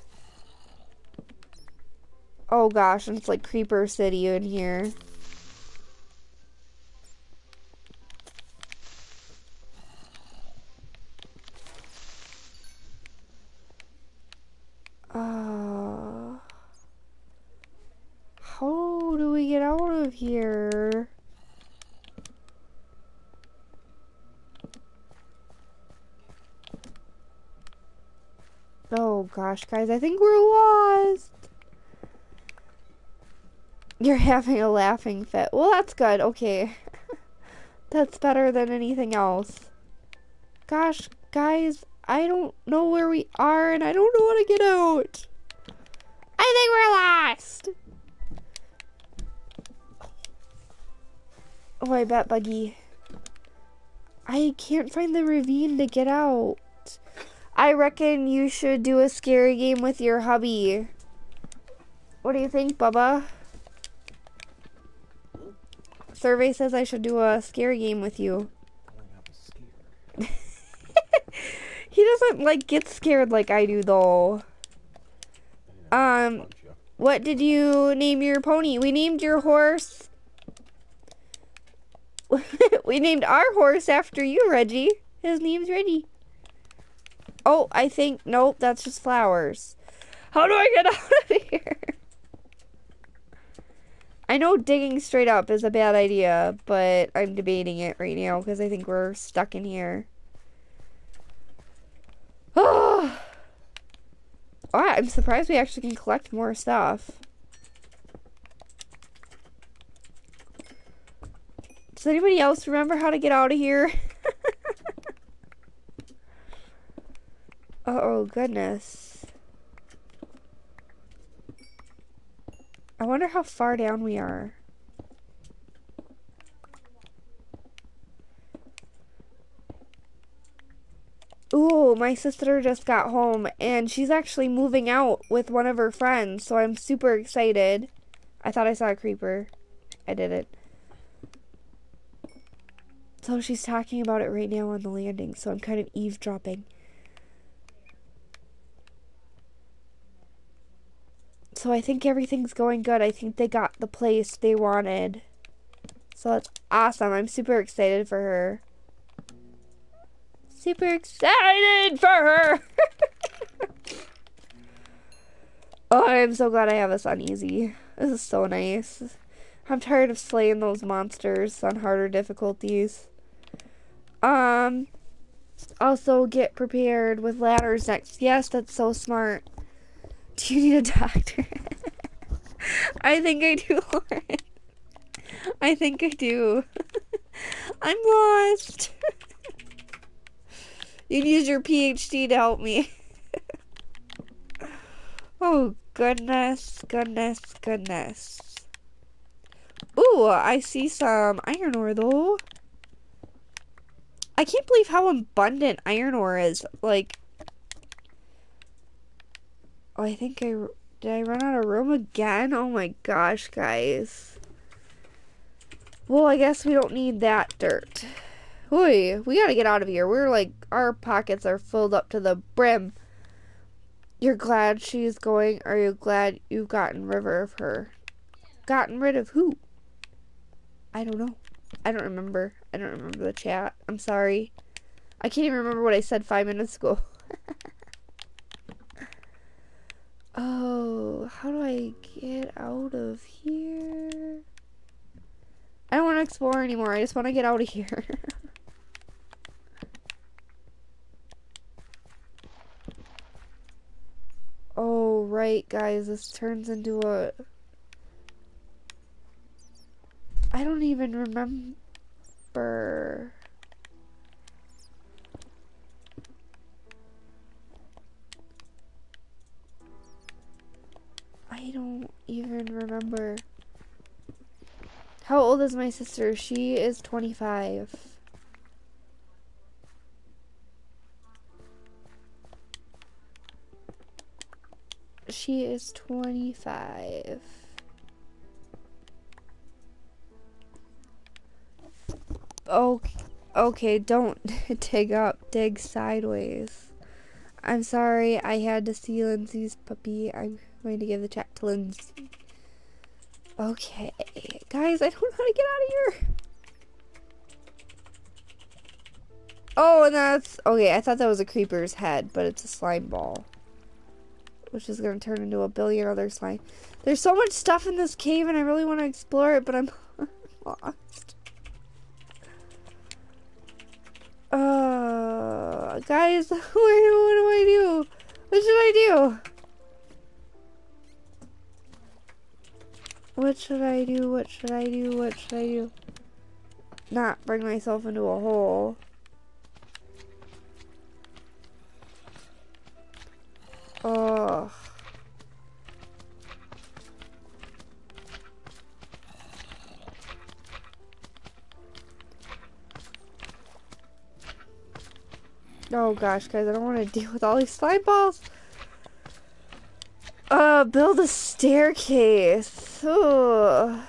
[SPEAKER 1] Oh gosh, it's like Creeper City in here. Uh, how do we get out of here? Oh gosh, guys, I think we're lost. You're having a laughing fit. Well, that's good. Okay. that's better than anything else. Gosh, guys, I don't know where we are and I don't know how to get out. I think we're lost. Oh, I bet, Buggy. I can't find the ravine to get out. I reckon you should do a scary game with your hubby. What do you think, Bubba? Survey says I should do a scary game with you. he doesn't like get scared like I do though. Um what did you name your pony? We named your horse We named our horse after you, Reggie. His name's Reggie. Oh, I think, nope, that's just flowers. How do I get out of here? I know digging straight up is a bad idea, but I'm debating it right now because I think we're stuck in here. Oh, I'm surprised we actually can collect more stuff. Does anybody else remember how to get out of here? oh, goodness. I wonder how far down we are. Ooh, my sister just got home and she's actually moving out with one of her friends, so I'm super excited. I thought I saw a creeper. I did it. So she's talking about it right now on the landing, so I'm kind of eavesdropping. So I think everything's going good. I think they got the place they wanted. So that's awesome. I'm super excited for her. Super excited for her. oh, I'm so glad I have this on easy. This is so nice. I'm tired of slaying those monsters on harder difficulties. Um, also get prepared with ladders next. Yes, that's so smart. Do you need a doctor? I think I do, Lauren. I think I do. I'm lost. You'd use your PhD to help me. oh, goodness, goodness, goodness. Ooh, I see some iron ore, though. I can't believe how abundant iron ore is. Like, Oh, I think I did I run out of room again? Oh my gosh, guys. Well, I guess we don't need that dirt. Oi, we gotta get out of here. We're like, our pockets are filled up to the brim. You're glad she's going? Are you glad you've gotten rid of her? Gotten rid of who? I don't know. I don't remember. I don't remember the chat. I'm sorry. I can't even remember what I said five minutes ago. Oh, how do I get out of here? I don't want to explore anymore. I just want to get out of here. oh, right, guys. This turns into a... I don't even remember... I don't even remember. How old is my sister? She is 25. She is 25. Okay, okay, don't dig up, dig sideways. I'm sorry, I had to see Lindsay's puppy. I'm going to give the chat to Lindsay. Okay, guys, I don't know how to get out of here. Oh, and that's okay. I thought that was a creeper's head, but it's a slime ball, which is gonna turn into a billion other slime. There's so much stuff in this cave, and I really want to explore it, but I'm lost. Uh, guys, what, what do I do? What should I do? What should I do? What should I do? What should I do? Not bring myself into a hole. Oh. Oh gosh, guys, I don't want to deal with all these slime balls. Uh, build a staircase. I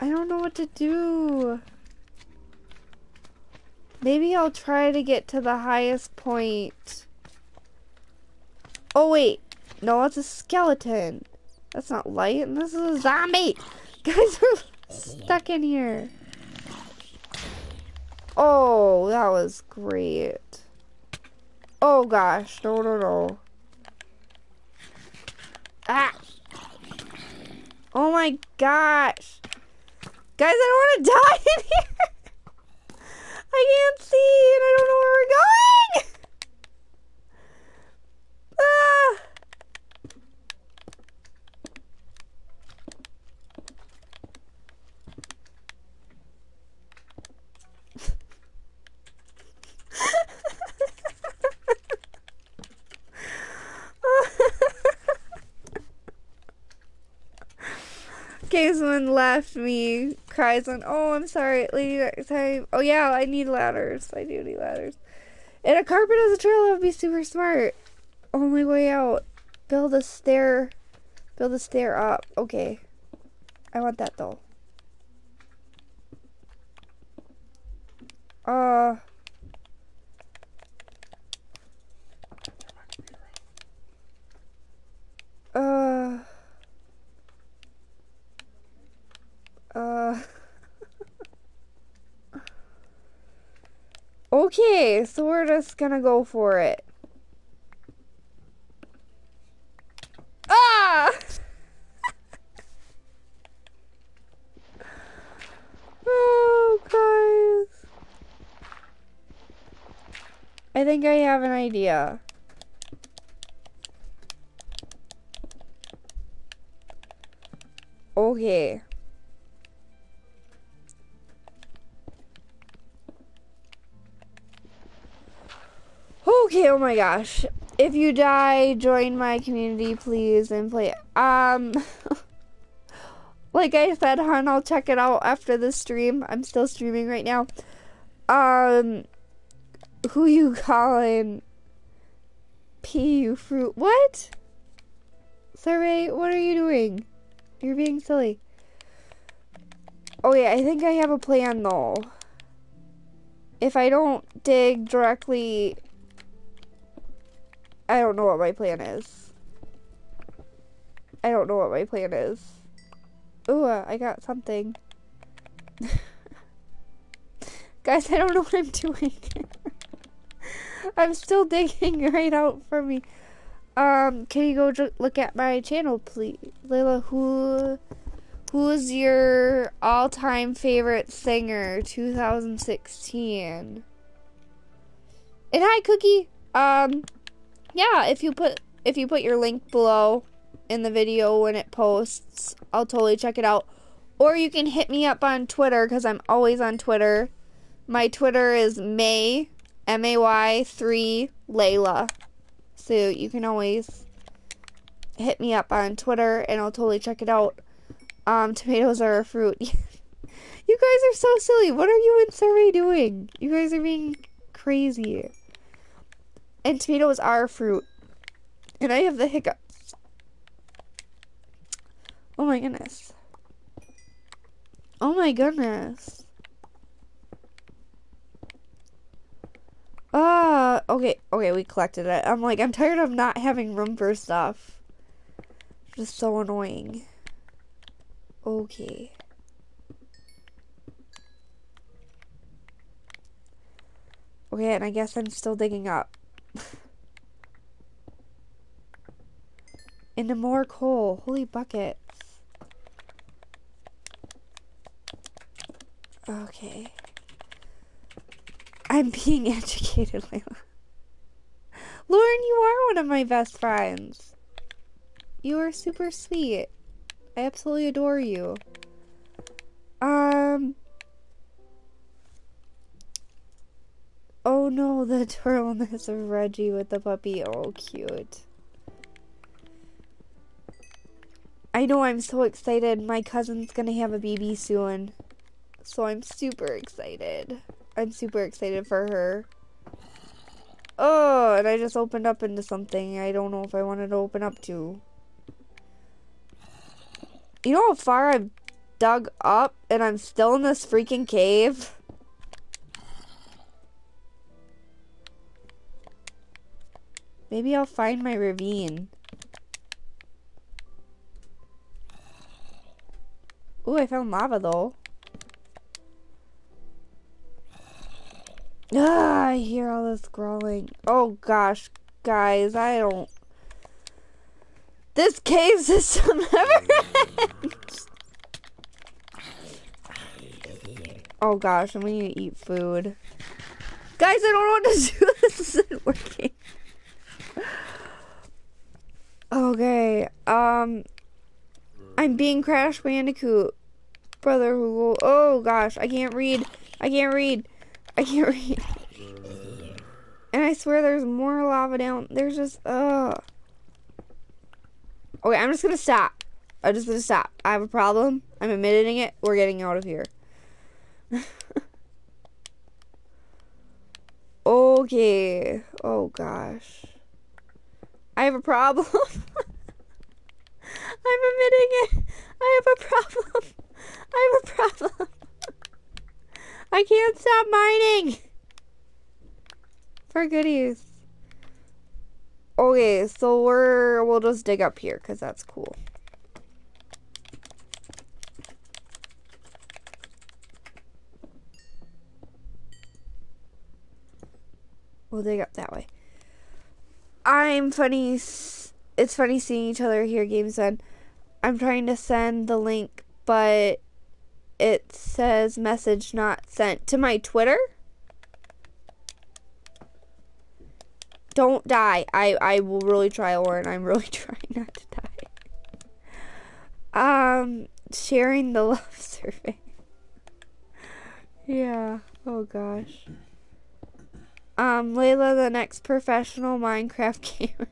[SPEAKER 1] don't know what to do. Maybe I'll try to get to the highest point. Oh wait, no, it's a skeleton. That's not light, and this is a zombie. Guys are stuck in here. Oh, that was great. Oh gosh, no, no, no. Ah! Oh my gosh. Guys, I don't want to die in here. I can't see and I don't know where we're going. Ah! Okay, someone left me, cries on, oh, I'm sorry, lady, next time. Oh, yeah, I need ladders. I do need ladders. And a carpet as a trail, would be super smart. Only way out. Build a stair. Build a stair up. Okay. I want that, though. Uh... Uh... Uh... okay, so we're just gonna go for it. Ah! oh, guys. I think I have an idea. Okay. Okay, oh my gosh. If you die, join my community, please, and play. Um, like I said, hon, I'll check it out after the stream. I'm still streaming right now. Um, who you calling? P you fruit? What? Survey, what are you doing? You're being silly. Oh yeah, I think I have a plan though. If I don't dig directly I don't know what my plan is. I don't know what my plan is. Ooh, uh, I got something. Guys, I don't know what I'm doing. I'm still digging right out for me. Um, can you go look at my channel, please, Layla? Who, who's your all-time favorite singer, 2016? And hi, Cookie. Um, yeah, if you put if you put your link below in the video when it posts, I'll totally check it out. Or you can hit me up on Twitter because I'm always on Twitter. My Twitter is May M A Y three Layla. So you can always hit me up on Twitter and I'll totally check it out. Um, tomatoes are a fruit. you guys are so silly. What are you and Survey doing? You guys are being crazy. And tomatoes are fruit. And I have the hiccups. Oh my goodness. Oh my goodness. Ah, uh, okay, okay, we collected it. I'm like, I'm tired of not having room for stuff. Just so annoying. Okay. Okay, and I guess I'm still digging up. Into more coal. Holy buckets. Okay. I'm being educated, Layla. Lauren, you are one of my best friends. You are super sweet. I absolutely adore you. Um. Oh no, the adorableness of Reggie with the puppy. Oh, cute. I know I'm so excited. My cousin's gonna have a baby soon. So I'm super excited. I'm super excited for her. Oh, and I just opened up into something I don't know if I wanted to open up to. You know how far I've dug up and I'm still in this freaking cave? Maybe I'll find my ravine. Ooh, I found lava though. Ah, I hear all this growling. Oh gosh, guys, I don't. This cave system never ends. Oh gosh, I'm gonna eat food. Guys, I don't know what to do. this isn't working. Okay, um, I'm being Crash Bandicoot. Brother who, oh gosh, I can't read. I can't read. I can't read. And I swear there's more lava down. There's just, ugh. Okay, I'm just gonna stop. I'm just gonna stop. I have a problem. I'm admitting it. We're getting out of here. okay. Oh gosh. I have a problem. I'm admitting it. I have a problem. I have a problem. I can't stop mining. For goodies. Okay, so we're we'll just dig up here because that's cool. We'll dig up that way. I'm funny. It's funny seeing each other here, Games Done. I'm trying to send the link, but it says message not sent to my Twitter. Don't die. I, I will really try, Lauren. I'm really trying not to die. Um, sharing the love survey. yeah. Oh gosh. Um, Layla, the next professional Minecraft gamer.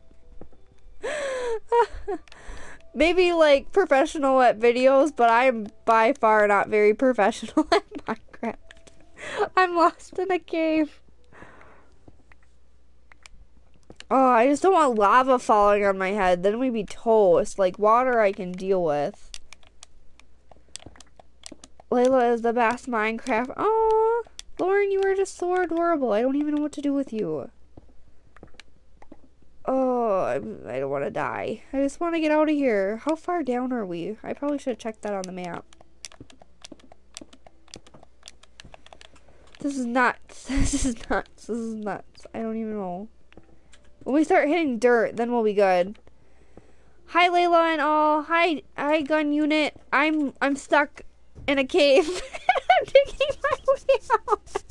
[SPEAKER 1] Maybe like professional at videos, but I'm by far not very professional at Minecraft. I'm lost in a cave. Oh, I just don't want lava falling on my head. Then we'd be toast. Like water I can deal with. Layla is the best Minecraft. Oh, Lauren, you are just so adorable. I don't even know what to do with you. Oh, I'm, I don't want to die. I just want to get out of here. How far down are we? I probably should have checked that on the map. This is nuts. This is nuts. This is nuts. I don't even know. When we start hitting dirt, then we'll be good. Hi Layla and all. Hi hi gun unit. I'm I'm stuck in a cave. I'm digging my way out.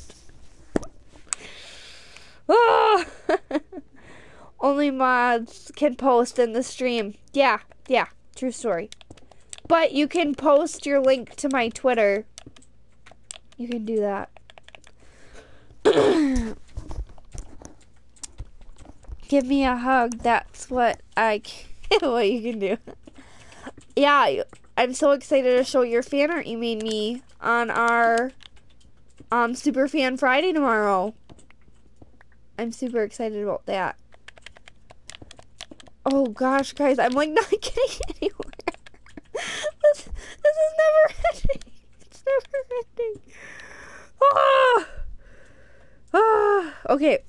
[SPEAKER 1] Ah! Only mods can post in the stream. Yeah, yeah, true story. But you can post your link to my Twitter. You can do that. Give me a hug. That's what I can, what you can do. Yeah, I'm so excited to show your fan art you made me on our um Super Fan Friday tomorrow. I'm super excited about that. Oh gosh, guys, I'm like not getting anywhere. this, this is never ending. It's never ending. Ah! Ah! Okay.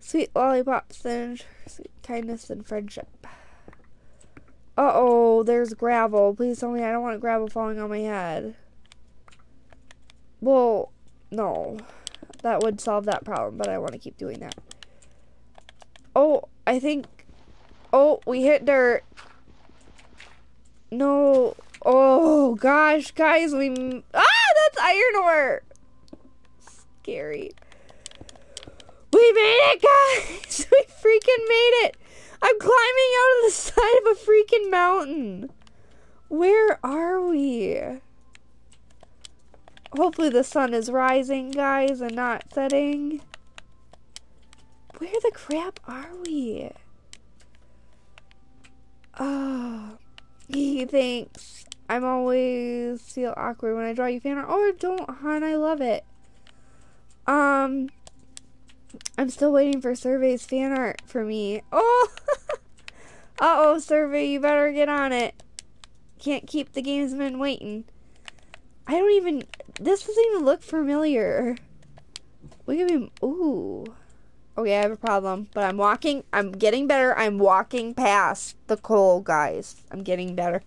[SPEAKER 1] Sweet lollipops and sweet kindness and friendship. Uh oh, there's gravel. Please tell me I don't want gravel falling on my head. Well, no. That would solve that problem, but I want to keep doing that. Oh, I think. Oh, we hit dirt. No. Oh, gosh, guys, we. Ah, that's iron ore. Scary. We made it, guys! We freaking made it! I'm climbing out of the side of a freaking mountain. Where are we? Hopefully the sun is rising, guys, and not setting. Where the crap are we? Oh, he thinks I'm always feel awkward when I draw you fan art. Oh, don't, hon. I love it. Um, I'm still waiting for Survey's fan art for me. Oh, uh oh, Survey, you better get on it. Can't keep the gamesman waiting. I don't even. This doesn't even look familiar. We could be. Ooh. Okay, I have a problem, but I'm walking. I'm getting better. I'm walking past the coal, guys. I'm getting better.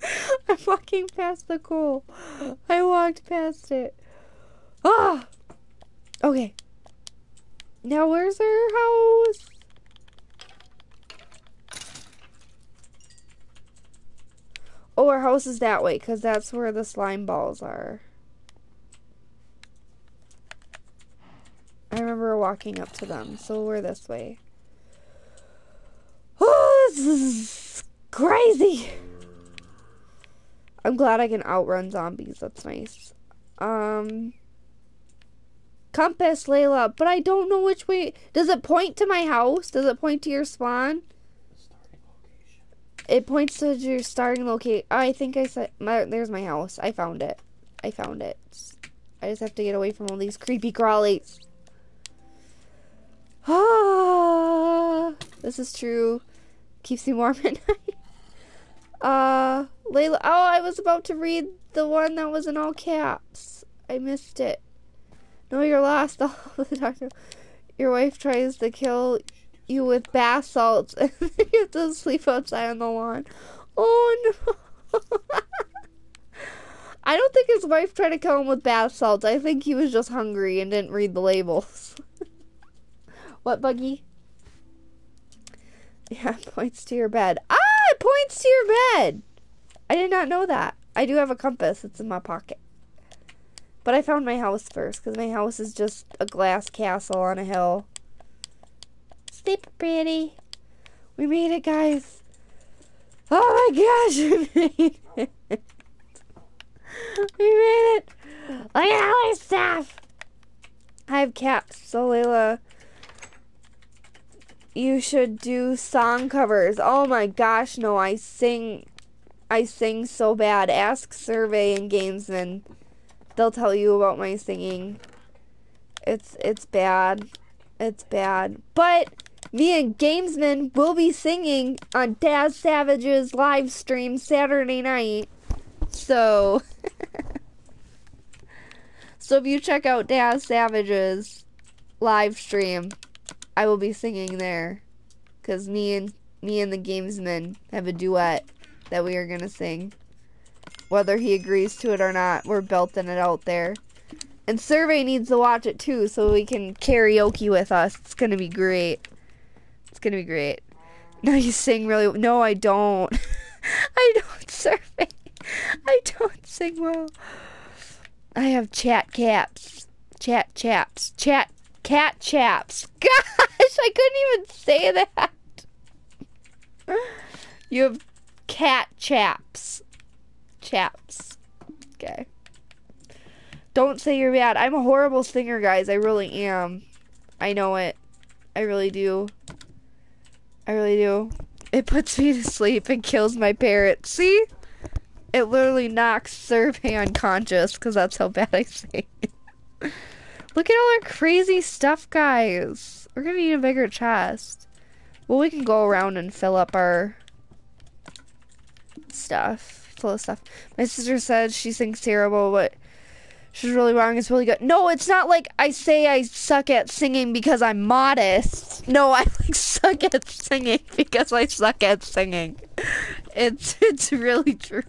[SPEAKER 1] I'm walking past the coal. I walked past it. Ah. Okay. Now, where's her house? Oh, our house is that way, because that's where the slime balls are. I remember walking up to them, so we're this way. Oh, this is crazy! I'm glad I can outrun zombies, that's nice. Um compass, Layla, but I don't know which way. Does it point to my house? Does it point to your spawn? It points to your starting location. I think I said, my, there's my house. I found it. I found it. I just have to get away from all these creepy crawlies. Ah, this is true. Keeps me warm at night. Uh, Layla. Oh, I was about to read the one that was in all caps. I missed it. No, you're lost all the time. Your wife tries to kill you with bath salts and you have to sleep outside on the lawn. Oh no. I don't think his wife tried to kill him with bath salts. I think he was just hungry and didn't read the labels. What, Buggy? Yeah, points to your bed. Ah, it points to your bed. I did not know that. I do have a compass. It's in my pocket. But I found my house first because my house is just a glass castle on a hill. Sleep pretty. We made it, guys. Oh my gosh, we made it. we made it. Look at all our stuff. I have caps, so Layla, you should do song covers. Oh my gosh, no, I sing, I sing so bad. Ask Survey and Gamesman they'll tell you about my singing. It's it's bad. It's bad. But me and Gamesman will be singing on Daz Savage's live stream Saturday night. So So if you check out Daz Savage's live stream, I will be singing there. Cause me and me and the gamesmen have a duet that we are gonna sing whether he agrees to it or not. We're belting it out there. And Survey needs to watch it too so we can karaoke with us. It's gonna be great. It's gonna be great. No, you sing really No, I don't. I don't survey. I don't sing well. I have chat caps. Chat chaps. Chat cat chaps. Gosh, I couldn't even say that. You have cat chaps. Chaps. Okay. Don't say you're bad. I'm a horrible singer, guys. I really am. I know it. I really do. I really do. It puts me to sleep and kills my parrot. See? It literally knocks Survey unconscious because that's how bad I sing. Look at all our crazy stuff, guys. We're gonna need a bigger chest. Well, we can go around and fill up our stuff. Full of stuff. My sister said she sings terrible, but she's really wrong. It's really good. No, it's not like I say I suck at singing because I'm modest. No, I like suck at singing because I suck at singing. It's it's really true.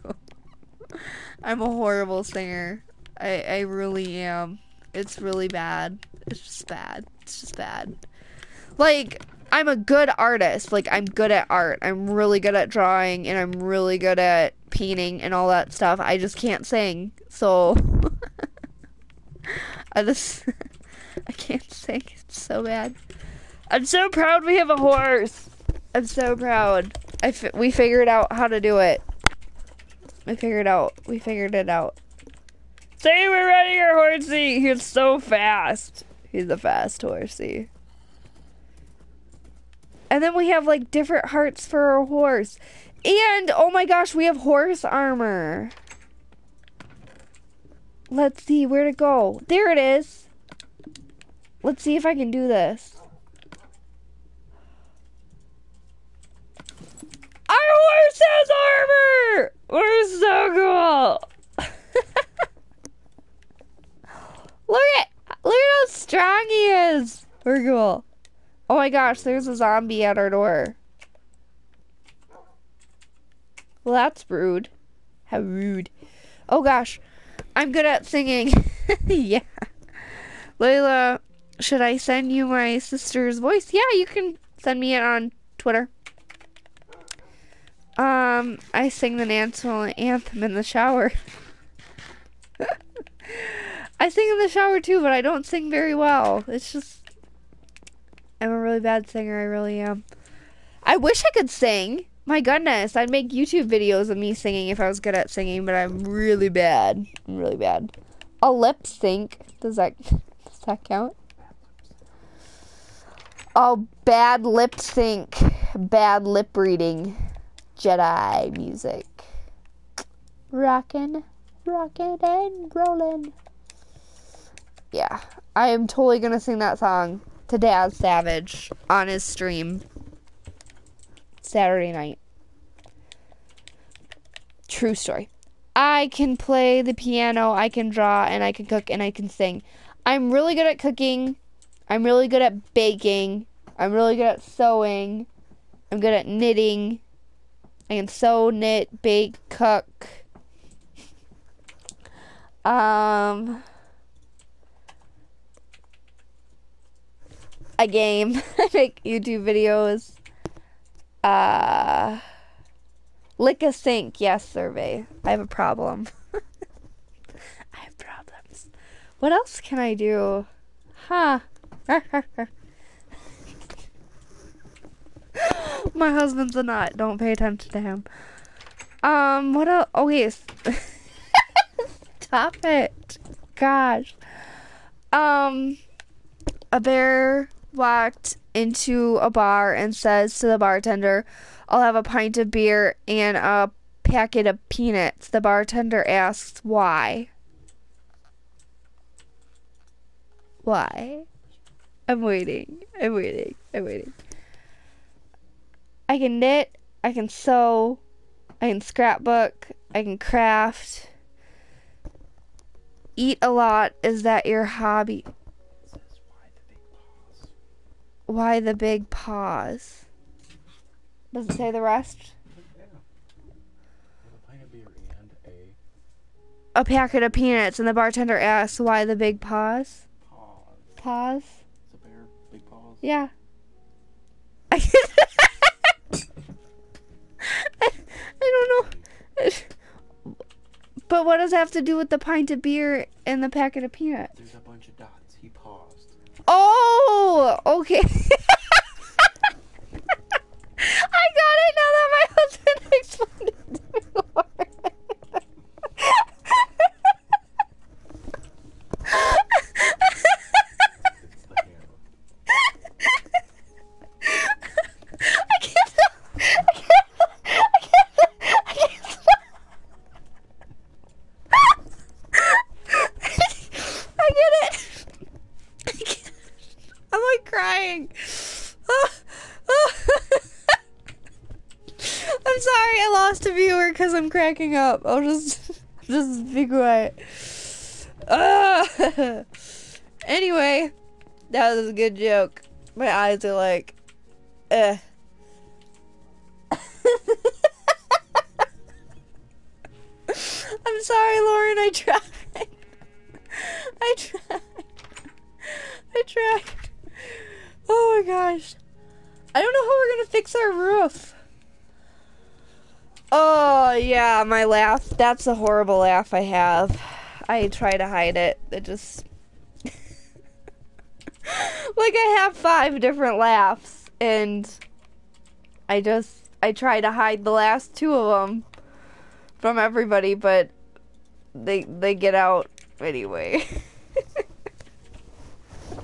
[SPEAKER 1] I'm a horrible singer. I I really am. It's really bad. It's just bad. It's just bad. Like I'm a good artist. Like I'm good at art. I'm really good at drawing and I'm really good at painting and all that stuff. I just can't sing. So I just I can't sing. It's so bad. I'm so proud we have a horse. I'm so proud. I fi- we figured out how to do it. We figured out. We figured it out. Say we're riding our horsey. He's so fast. He's a fast horsey. And then we have like different hearts for our horse. And oh my gosh, we have horse armor. Let's see where to go. There it is. Let's see if I can do this. Our horse has armor! We're so cool. look at look at how strong he is. We're cool. Oh my gosh, there's a zombie at our door. Well, that's rude. How rude. Oh gosh, I'm good at singing. yeah. Layla, should I send you my sister's voice? Yeah, you can send me it on Twitter. Um, I sing the national anthem in the shower. I sing in the shower too, but I don't sing very well. It's just I'm a really bad singer, I really am. I wish I could sing. My goodness, I'd make YouTube videos of me singing if I was good at singing, but I'm really bad. I'm really bad. A lip sync. Does that does that count? Oh, bad lip sync. Bad lip reading. Jedi music. Rockin', rockin' and rollin'. Yeah, I am totally gonna sing that song to Daz Savage on his stream Saturday night. True story. I can play the piano, I can draw, and I can cook, and I can sing. I'm really good at cooking. I'm really good at baking. I'm really good at sewing. I'm good at knitting. I can sew, knit, bake, cook. Um, a game. I make YouTube videos. Uh, lick a sink. Yes, survey. I have a problem. I have problems. What else can I do? Huh. My husband's a nut. Don't pay attention to him. Um, what else? Oh, yes. Stop it. Gosh. Um, a bear walked into a bar and says to the bartender, I'll have a pint of beer and a packet of peanuts. The bartender asks why. Why? I'm waiting. I'm waiting. I'm waiting. I can knit, I can sew, I can scrapbook, I can craft. Eat a lot. Is that your hobby?
[SPEAKER 2] It says why the big pause.
[SPEAKER 1] Why the big pause? Does it say the rest?
[SPEAKER 2] Yeah. A pint of beer and a
[SPEAKER 1] packet of peanuts, and the bartender asks why the big paws.
[SPEAKER 2] Paws.
[SPEAKER 1] Paws?
[SPEAKER 2] It's a bear. Big paws.
[SPEAKER 1] Yeah. I, I don't know. But what does that have to do with the pint of beer and the packet of peanuts?
[SPEAKER 2] There's a bunch of dots.
[SPEAKER 1] Oh, okay. I got it now that my husband explained it to me.
[SPEAKER 2] It's the hammer.
[SPEAKER 1] I can't. I can't. I can't. I can't. I get it. I get I'm like crying. I'm sorry, I lost a viewer because I'm cracking up. I'll just just be quiet. Ah. anyway, that was a good joke. My eyes are like, eh. My laugh. That's a horrible laugh I have. I try to hide it. It just like I have five different laughs and I just I try to hide the last two of them from everybody, but they they get out anyway.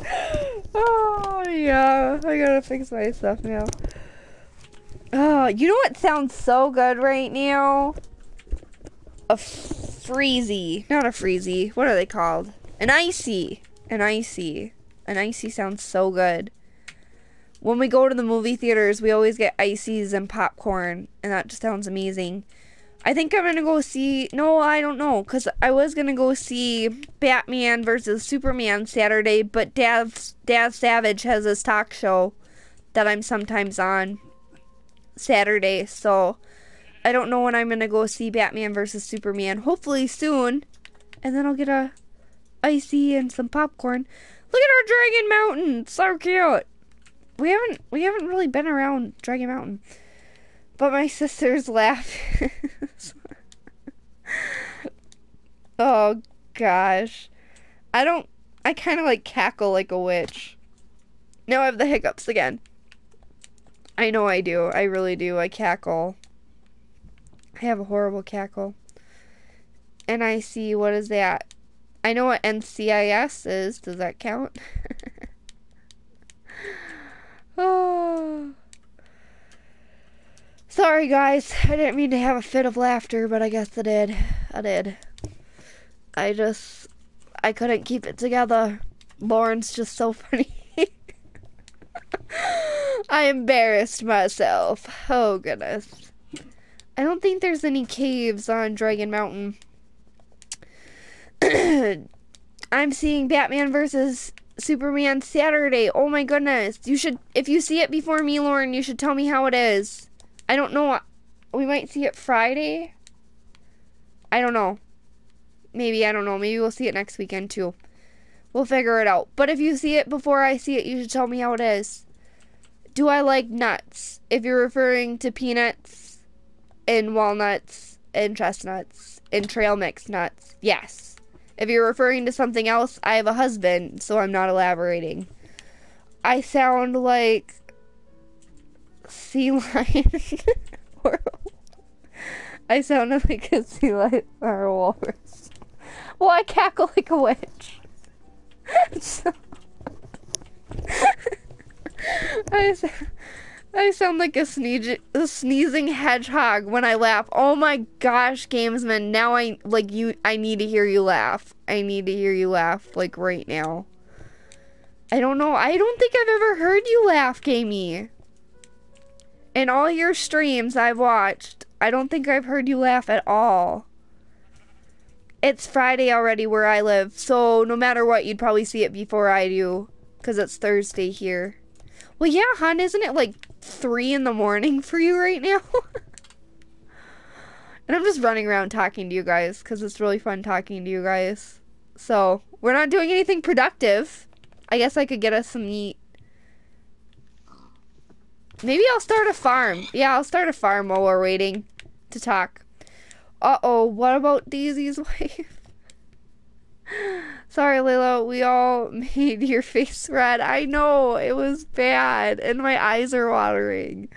[SPEAKER 1] oh yeah, I gotta fix my stuff now. Oh, you know what sounds so good right now? A freezy, not a freezy. What are they called? An icy, an icy, an icy sounds so good. When we go to the movie theaters, we always get ices and popcorn, and that just sounds amazing. I think I'm gonna go see. No, I don't know, cause I was gonna go see Batman versus Superman Saturday, but Daz Daz Savage has this talk show that I'm sometimes on Saturday, so I don't know when I'm gonna go see Batman versus Superman. Hopefully soon, and then I'll get a icy and some popcorn. Look at our Dragon Mountain, so cute. We haven't we haven't really been around Dragon Mountain. But my sisters laugh. oh gosh. I don't I kind of like cackle like a witch. Now I have the hiccups again. I know I do. I really do. I cackle. I have a horrible cackle. And I see what is that? I know what NCIS is. Does that count? oh. Sorry, guys. I didn't mean to have a fit of laughter, but I guess I did. I did. I just. I couldn't keep it together. Lauren's just so funny. I embarrassed myself. Oh, goodness. I don't think there's any caves on Dragon Mountain. I'm seeing Batman versus Superman Saturday. Oh my goodness. You should if you see it before me, Lauren, you should tell me how it is. I don't know. We might see it Friday. I don't know. Maybe, I don't know. Maybe we'll see it next weekend too. We'll figure it out. But if you see it before I see it, you should tell me how it is. Do I like nuts? If you're referring to peanuts and walnuts and chestnuts and trail mix nuts, yes. If you're referring to something else, I have a husband, so I'm not elaborating. I sound like sea lion or I sound like a sea lion or a walrus. Well, I cackle like a witch. So- I, s- I sound like a, a sneezing hedgehog when I laugh. Oh my gosh, gamesman! Now I like you. I need to hear you laugh. I need to hear you laugh like right now. I don't know. I don't think I've ever heard you laugh, Gamey. In all your streams I've watched, I don't think I've heard you laugh at all. It's Friday already where I live, so no matter what, you'd probably see it before I do, because it's Thursday here. Well, yeah, hon, isn't it like 3 in the morning for you right now? And I'm just running around talking to you guys because it's really fun talking to you guys. So, we're not doing anything productive. I guess I could get us some meat. Maybe I'll start a farm. Yeah, I'll start a farm while we're waiting to talk. Uh oh, what about Daisy's wife? Sorry, Layla, we all made your face red. I know, it was bad, and my eyes are watering.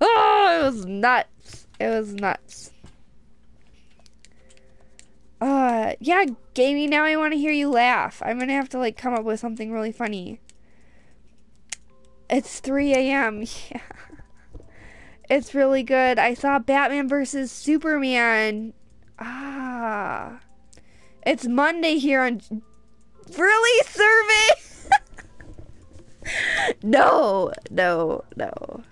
[SPEAKER 1] Oh, it was nuts. It was nuts. Uh, yeah, Gamey, now I want to hear you laugh. I'm gonna have to, like, come up with something really funny. It's 3 a.m. Yeah. It's really good. I saw Batman versus Superman. Ah. It's Monday here on Really Survey. no, no, no.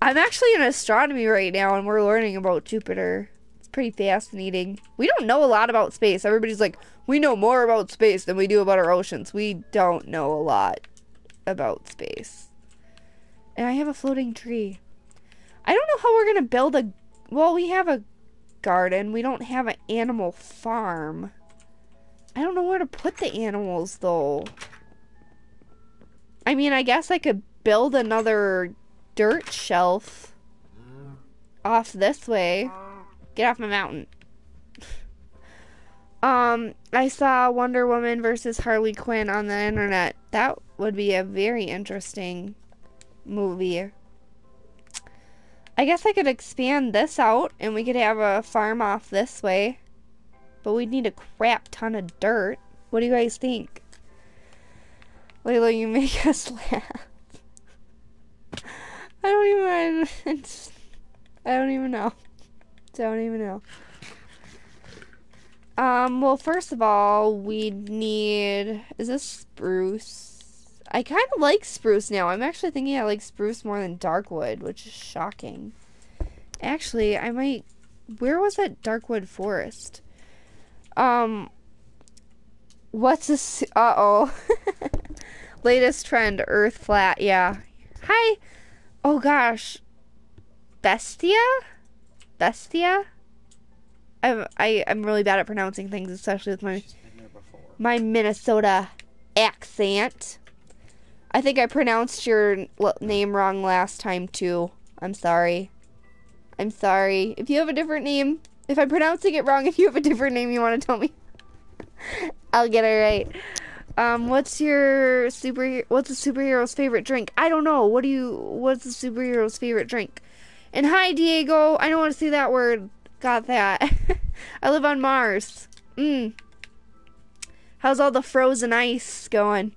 [SPEAKER 1] I'm actually in astronomy right now and we're learning about Jupiter. It's pretty fascinating. We don't know a lot about space. Everybody's like, we know more about space than we do about our oceans. We don't know a lot about space. And I have a floating tree. I don't know how we're going to build a. Well, we have a garden. We don't have an animal farm. I don't know where to put the animals, though. I mean, I guess I could build another dirt shelf off this way. Get off my mountain. um, I saw Wonder Woman versus Harley Quinn on the internet. That would be a very interesting movie. I guess I could expand this out and we could have a farm off this way. But we'd need a crap ton of dirt. What do you guys think? Layla, you make us laugh. I don't even. I don't even know. Don't even know. Um, well, first of all, we need. Is this spruce? I kind of like spruce now. I'm actually thinking I like spruce more than darkwood, which is shocking. Actually, I might. Where was that darkwood forest? Um. What's this? Uh oh. Latest trend Earth flat. Yeah. Hi. Oh gosh. Bestia? Bestia? I'm, I, I'm really bad at pronouncing things, especially with my,
[SPEAKER 2] She's been there before.
[SPEAKER 1] my Minnesota accent. I think I pronounced your name wrong last time too. I'm sorry. I'm sorry. If you have a different name, if I'm pronouncing it wrong, if you have a different name you want to tell me, I'll get it right. Um, what's your super? What's a superhero's favorite drink? I don't know. What do you? What's a superhero's favorite drink? And hi, Diego. I don't want to say that word. Got that. I live on Mars. Mm. How's all the frozen ice going?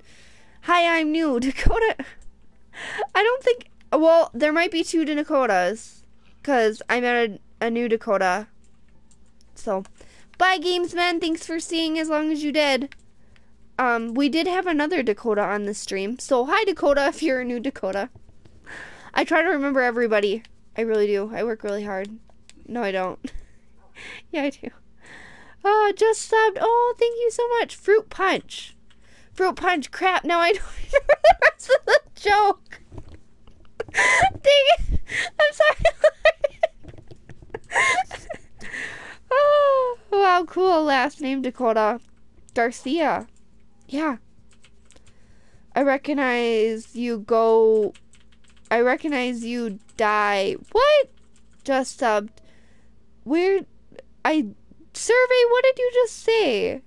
[SPEAKER 1] Hi, I'm new. Dakota. I don't think. Well, there might be two Dakotas. Because I met a, a new Dakota. So, bye, Gamesman. Thanks for seeing as long as you did. Um, we did have another Dakota on the stream. So, hi, Dakota, if you're a new Dakota. I try to remember everybody. I really do. I work really hard. No, I don't. yeah, I do. Oh, just subbed. Oh, thank you so much. Fruit punch. Fruit punch. Crap. Now I don't remember the rest of the joke. Dang it. I'm sorry. oh, wow, cool. Last name Dakota. Garcia. Yeah. I recognize you go. I recognize you die. What? Just subbed. Weird. I. Survey, what did you just say?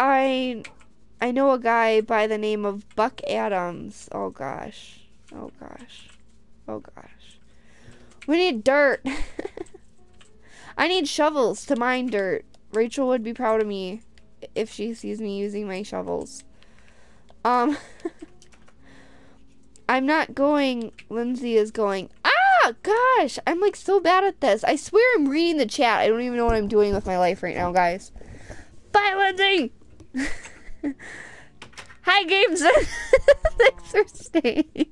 [SPEAKER 1] I. I know a guy by the name of Buck Adams. Oh gosh. Oh gosh. Oh gosh. We need dirt. I need shovels to mine dirt. Rachel would be proud of me if she sees me using my shovels. Um I'm not going Lindsay is going. Ah gosh, I'm like so bad at this. I swear I'm reading the chat. I don't even know what I'm doing with my life right now, guys. Bye Lindsay. Hi games. Thanks for staying.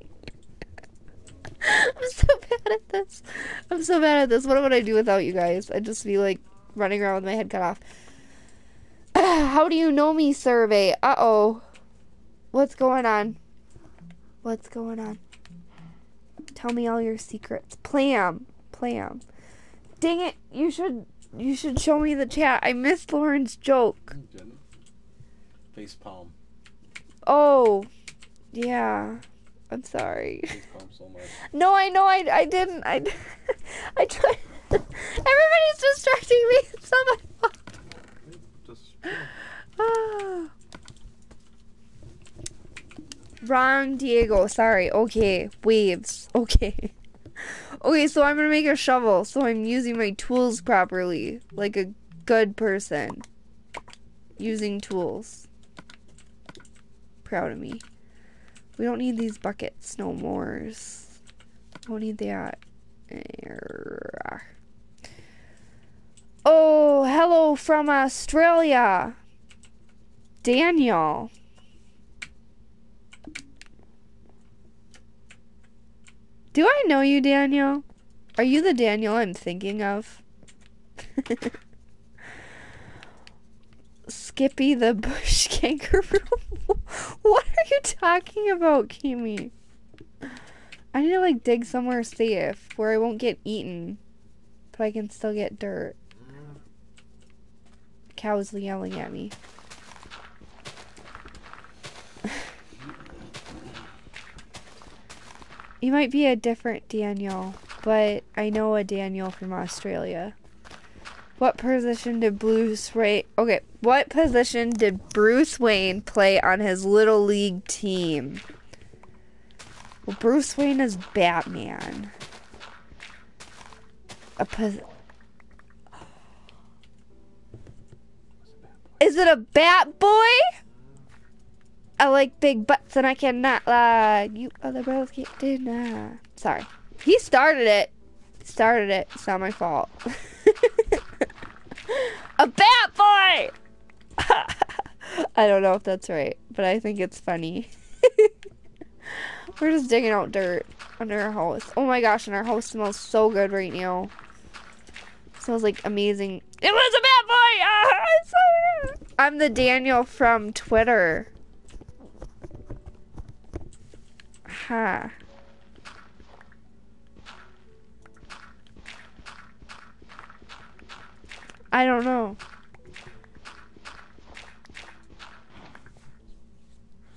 [SPEAKER 1] I'm so bad at this. I'm so bad at this. What would I do without you guys? I'd just be like running around with my head cut off. How do you know me survey? Uh oh. What's going on? What's going on? Tell me all your secrets. Plam. Plam. Dang it! You should you should show me the chat. I missed Lauren's joke.
[SPEAKER 2] Face palm.
[SPEAKER 1] Oh, yeah. I'm sorry.
[SPEAKER 2] Face palm so much.
[SPEAKER 1] No, I know I, I didn't. I, I tried. Everybody's distracting me. It's not my fault.
[SPEAKER 2] Just
[SPEAKER 1] Ah. Wrong, Diego. Sorry. Okay. Waves. Okay. Okay, so I'm gonna make a shovel, so I'm using my tools properly, like a good person. Using tools. Proud of me. We don't need these buckets no mores. Don't need that. Oh, hello from Australia. Daniel. Do I know you, Daniel? Are you the Daniel I'm thinking of? Skippy the bush kangaroo. what are you talking about, Kimmy? I need to like dig somewhere safe where I won't get eaten, but I can still get dirt. Cow's yelling at me. You might be a different Daniel, but I know a Daniel from Australia. What position did Bruce Wayne? Okay, what position did Bruce Wayne play on his little league team? Well, Bruce Wayne is Batman. A pos- Is it a bat boy? I like big butts and I cannot lie. You other brothers can't deny. Sorry. He started it. Started it. It's not my fault. a bat boy! I don't know if that's right, but I think it's funny. We're just digging out dirt under our house. Oh my gosh, and our house smells so good right now. smells like amazing. It was a bat boy! Ah, it's so. I'm the Daniel from Twitter. Ha. I don't know.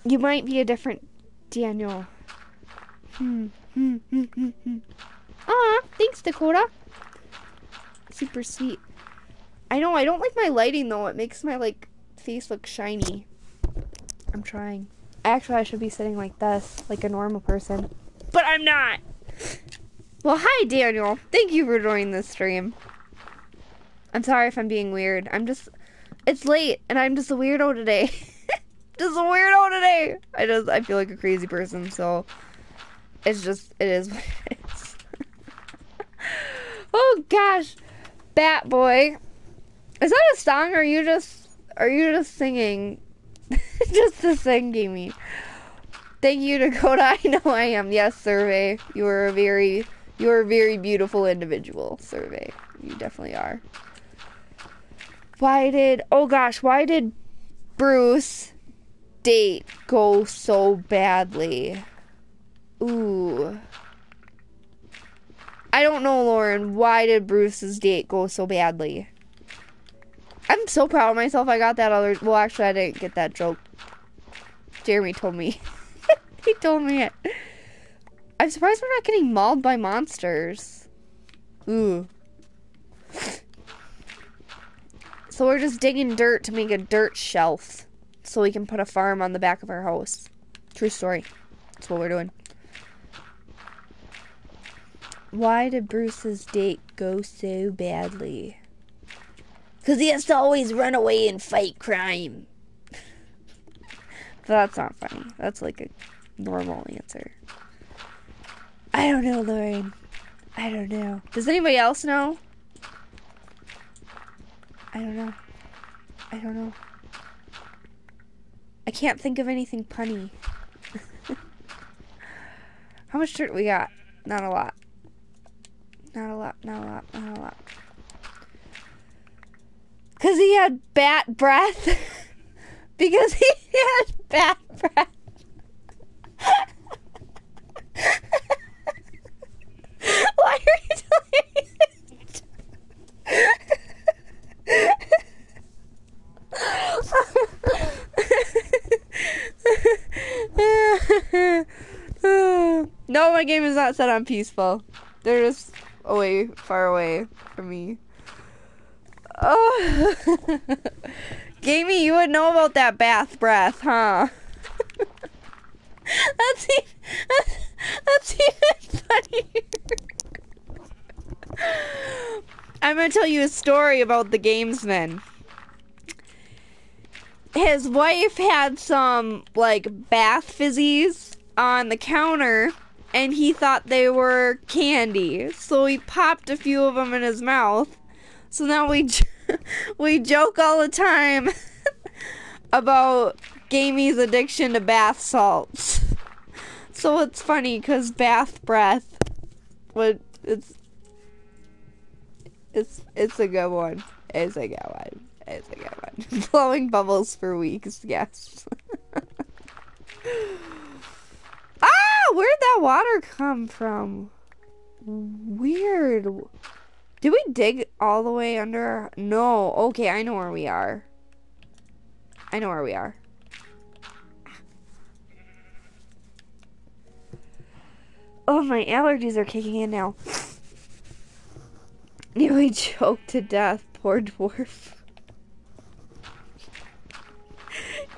[SPEAKER 1] You might be a different Daniel. Hmm. Hmm. Hmm. Hmm. thanks, Dakota. Super sweet. I know, I don't like my lighting though. It makes my like face look shiny. I'm trying. Actually, I should be sitting like this, like a normal person. But I'm not. Well, hi, Daniel. Thank you for joining this stream. I'm sorry if I'm being weird. I'm just. It's late, and I'm just a weirdo today. just a weirdo today. I just. I feel like a crazy person, so. It's just. It is what it is. oh, gosh. Bat Boy. Is that a song, or are you just. Are you just singing just to sing, Gamey. Thank you, Dakota. I know I am. Yes, Survey. You are a very, you are a very beautiful individual, Survey. You definitely are. Why did, oh gosh, why did Bruce date go so badly? Ooh. I don't know, Lauren. Why did Bruce's date go so badly? I'm so proud of myself. I got that other. Well, actually, I didn't get that joke. Jeremy told me. he told me it. I'm surprised we're not getting mauled by monsters. Ooh. So we're just digging dirt to make a dirt shelf so we can put a farm on the back of our house. True story. That's what we're doing. Why did Bruce's date go so badly? Because he has to always run away and fight crime. that's not funny. That's like a normal answer. I don't know, Lauren. I don't know. Does anybody else know? I don't know. I don't know. I can't think of anything punny. How much dirt we got? Not a lot. Not a lot, not a lot, not a lot. Because he had bat breath. because he had bat breath. Why are you doing it? My game is not set on peaceful. They're just away, far away from me. Oh, Gamey, you would know about that bath breath, huh? that's even, that's, that's even funnier. I'm gonna tell you a story about the gamesman. His wife had some like bath fizzies on the counter, and he thought they were candy, so he popped a few of them in his mouth. So now we j- we joke all the time about Gamey's addiction to bath salts. So it's funny because bath breath, would it's it's it's a good one. It's a good one. It's a good one. Blowing bubbles for weeks. Yes. Where'd that water come from? Weird. Did we dig all the way under? No. Okay, I know where we are. I know where we are. Oh, my allergies are kicking in now. Nearly choked to death, poor dwarf.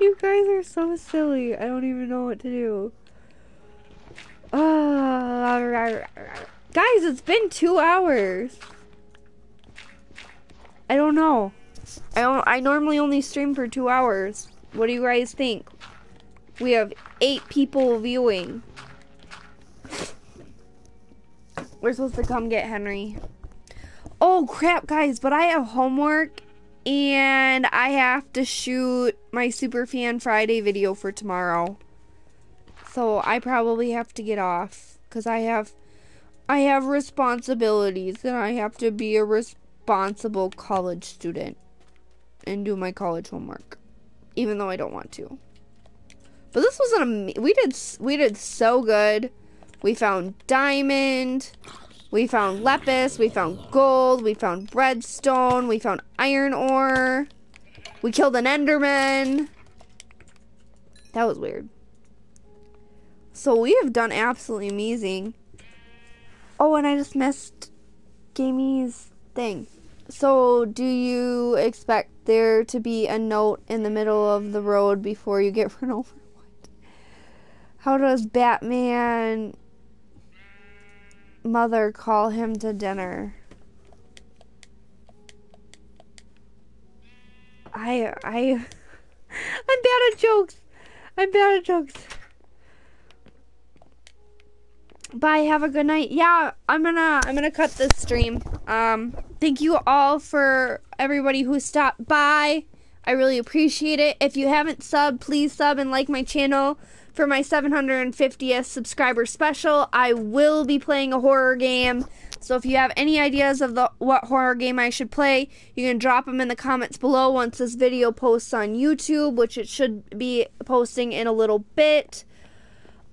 [SPEAKER 1] you guys are so silly. I don't even know what to do. Uh, guys, it's been two hours. I don't know. I don't. I normally only stream for two hours. What do you guys think? We have eight people viewing. We're supposed to come get Henry. Oh crap, guys! But I have homework and I have to shoot my Super Fan Friday video for tomorrow. So I probably have to get off because I have I have responsibilities and I have to be a responsible college student and do my college homework, even though I don't want to. But this was an am- we did we did so good. We found diamond. We found lapis, we found gold, we found redstone, we found iron ore. We killed an enderman. That was weird. So we have done absolutely amazing. Oh, and I just missed Gamey's thing. So, do you expect there to be a note in the middle of the road before you get run over? How does Batman mother call him to dinner. I I I'm bad at jokes. I'm bad at jokes. Bye, have a good night. Yeah, I'm gonna I'm gonna cut this stream. Um thank you all for everybody who stopped by. I really appreciate it. If you haven't subbed, please sub and like my channel for my 750th subscriber special. I will be playing a horror game. So if you have any ideas of the what horror game I should play, you can drop them in the comments below once this video posts on YouTube, which it should be posting in a little bit.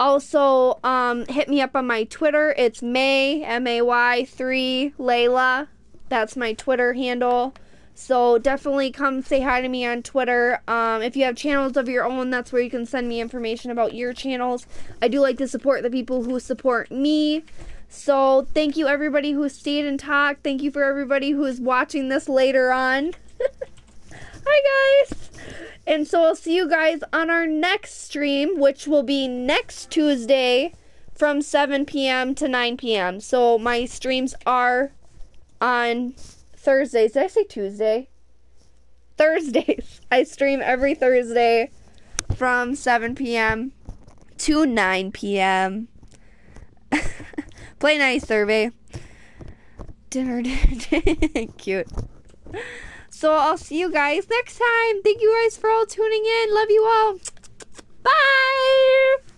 [SPEAKER 1] Also, um, hit me up on my Twitter. It's May M A Y three Layla. That's my Twitter handle. So definitely come say hi to me on Twitter. Um, if you have channels of your own, that's where you can send me information about your channels. I do like to support the people who support me. So thank you everybody who stayed and talked. Thank you for everybody who is watching this later on. Hi guys. And so I'll see you guys on our next stream, which will be next Tuesday from 7 p.m. to 9 p.m. So my streams are on Thursdays. Did I say Tuesday? Thursdays. I stream every Thursday from 7 p.m. to 9 p.m. Play nice survey. Dinner. Cute. So I'll see you guys next time. Thank you guys for all tuning in. Love you all. Bye.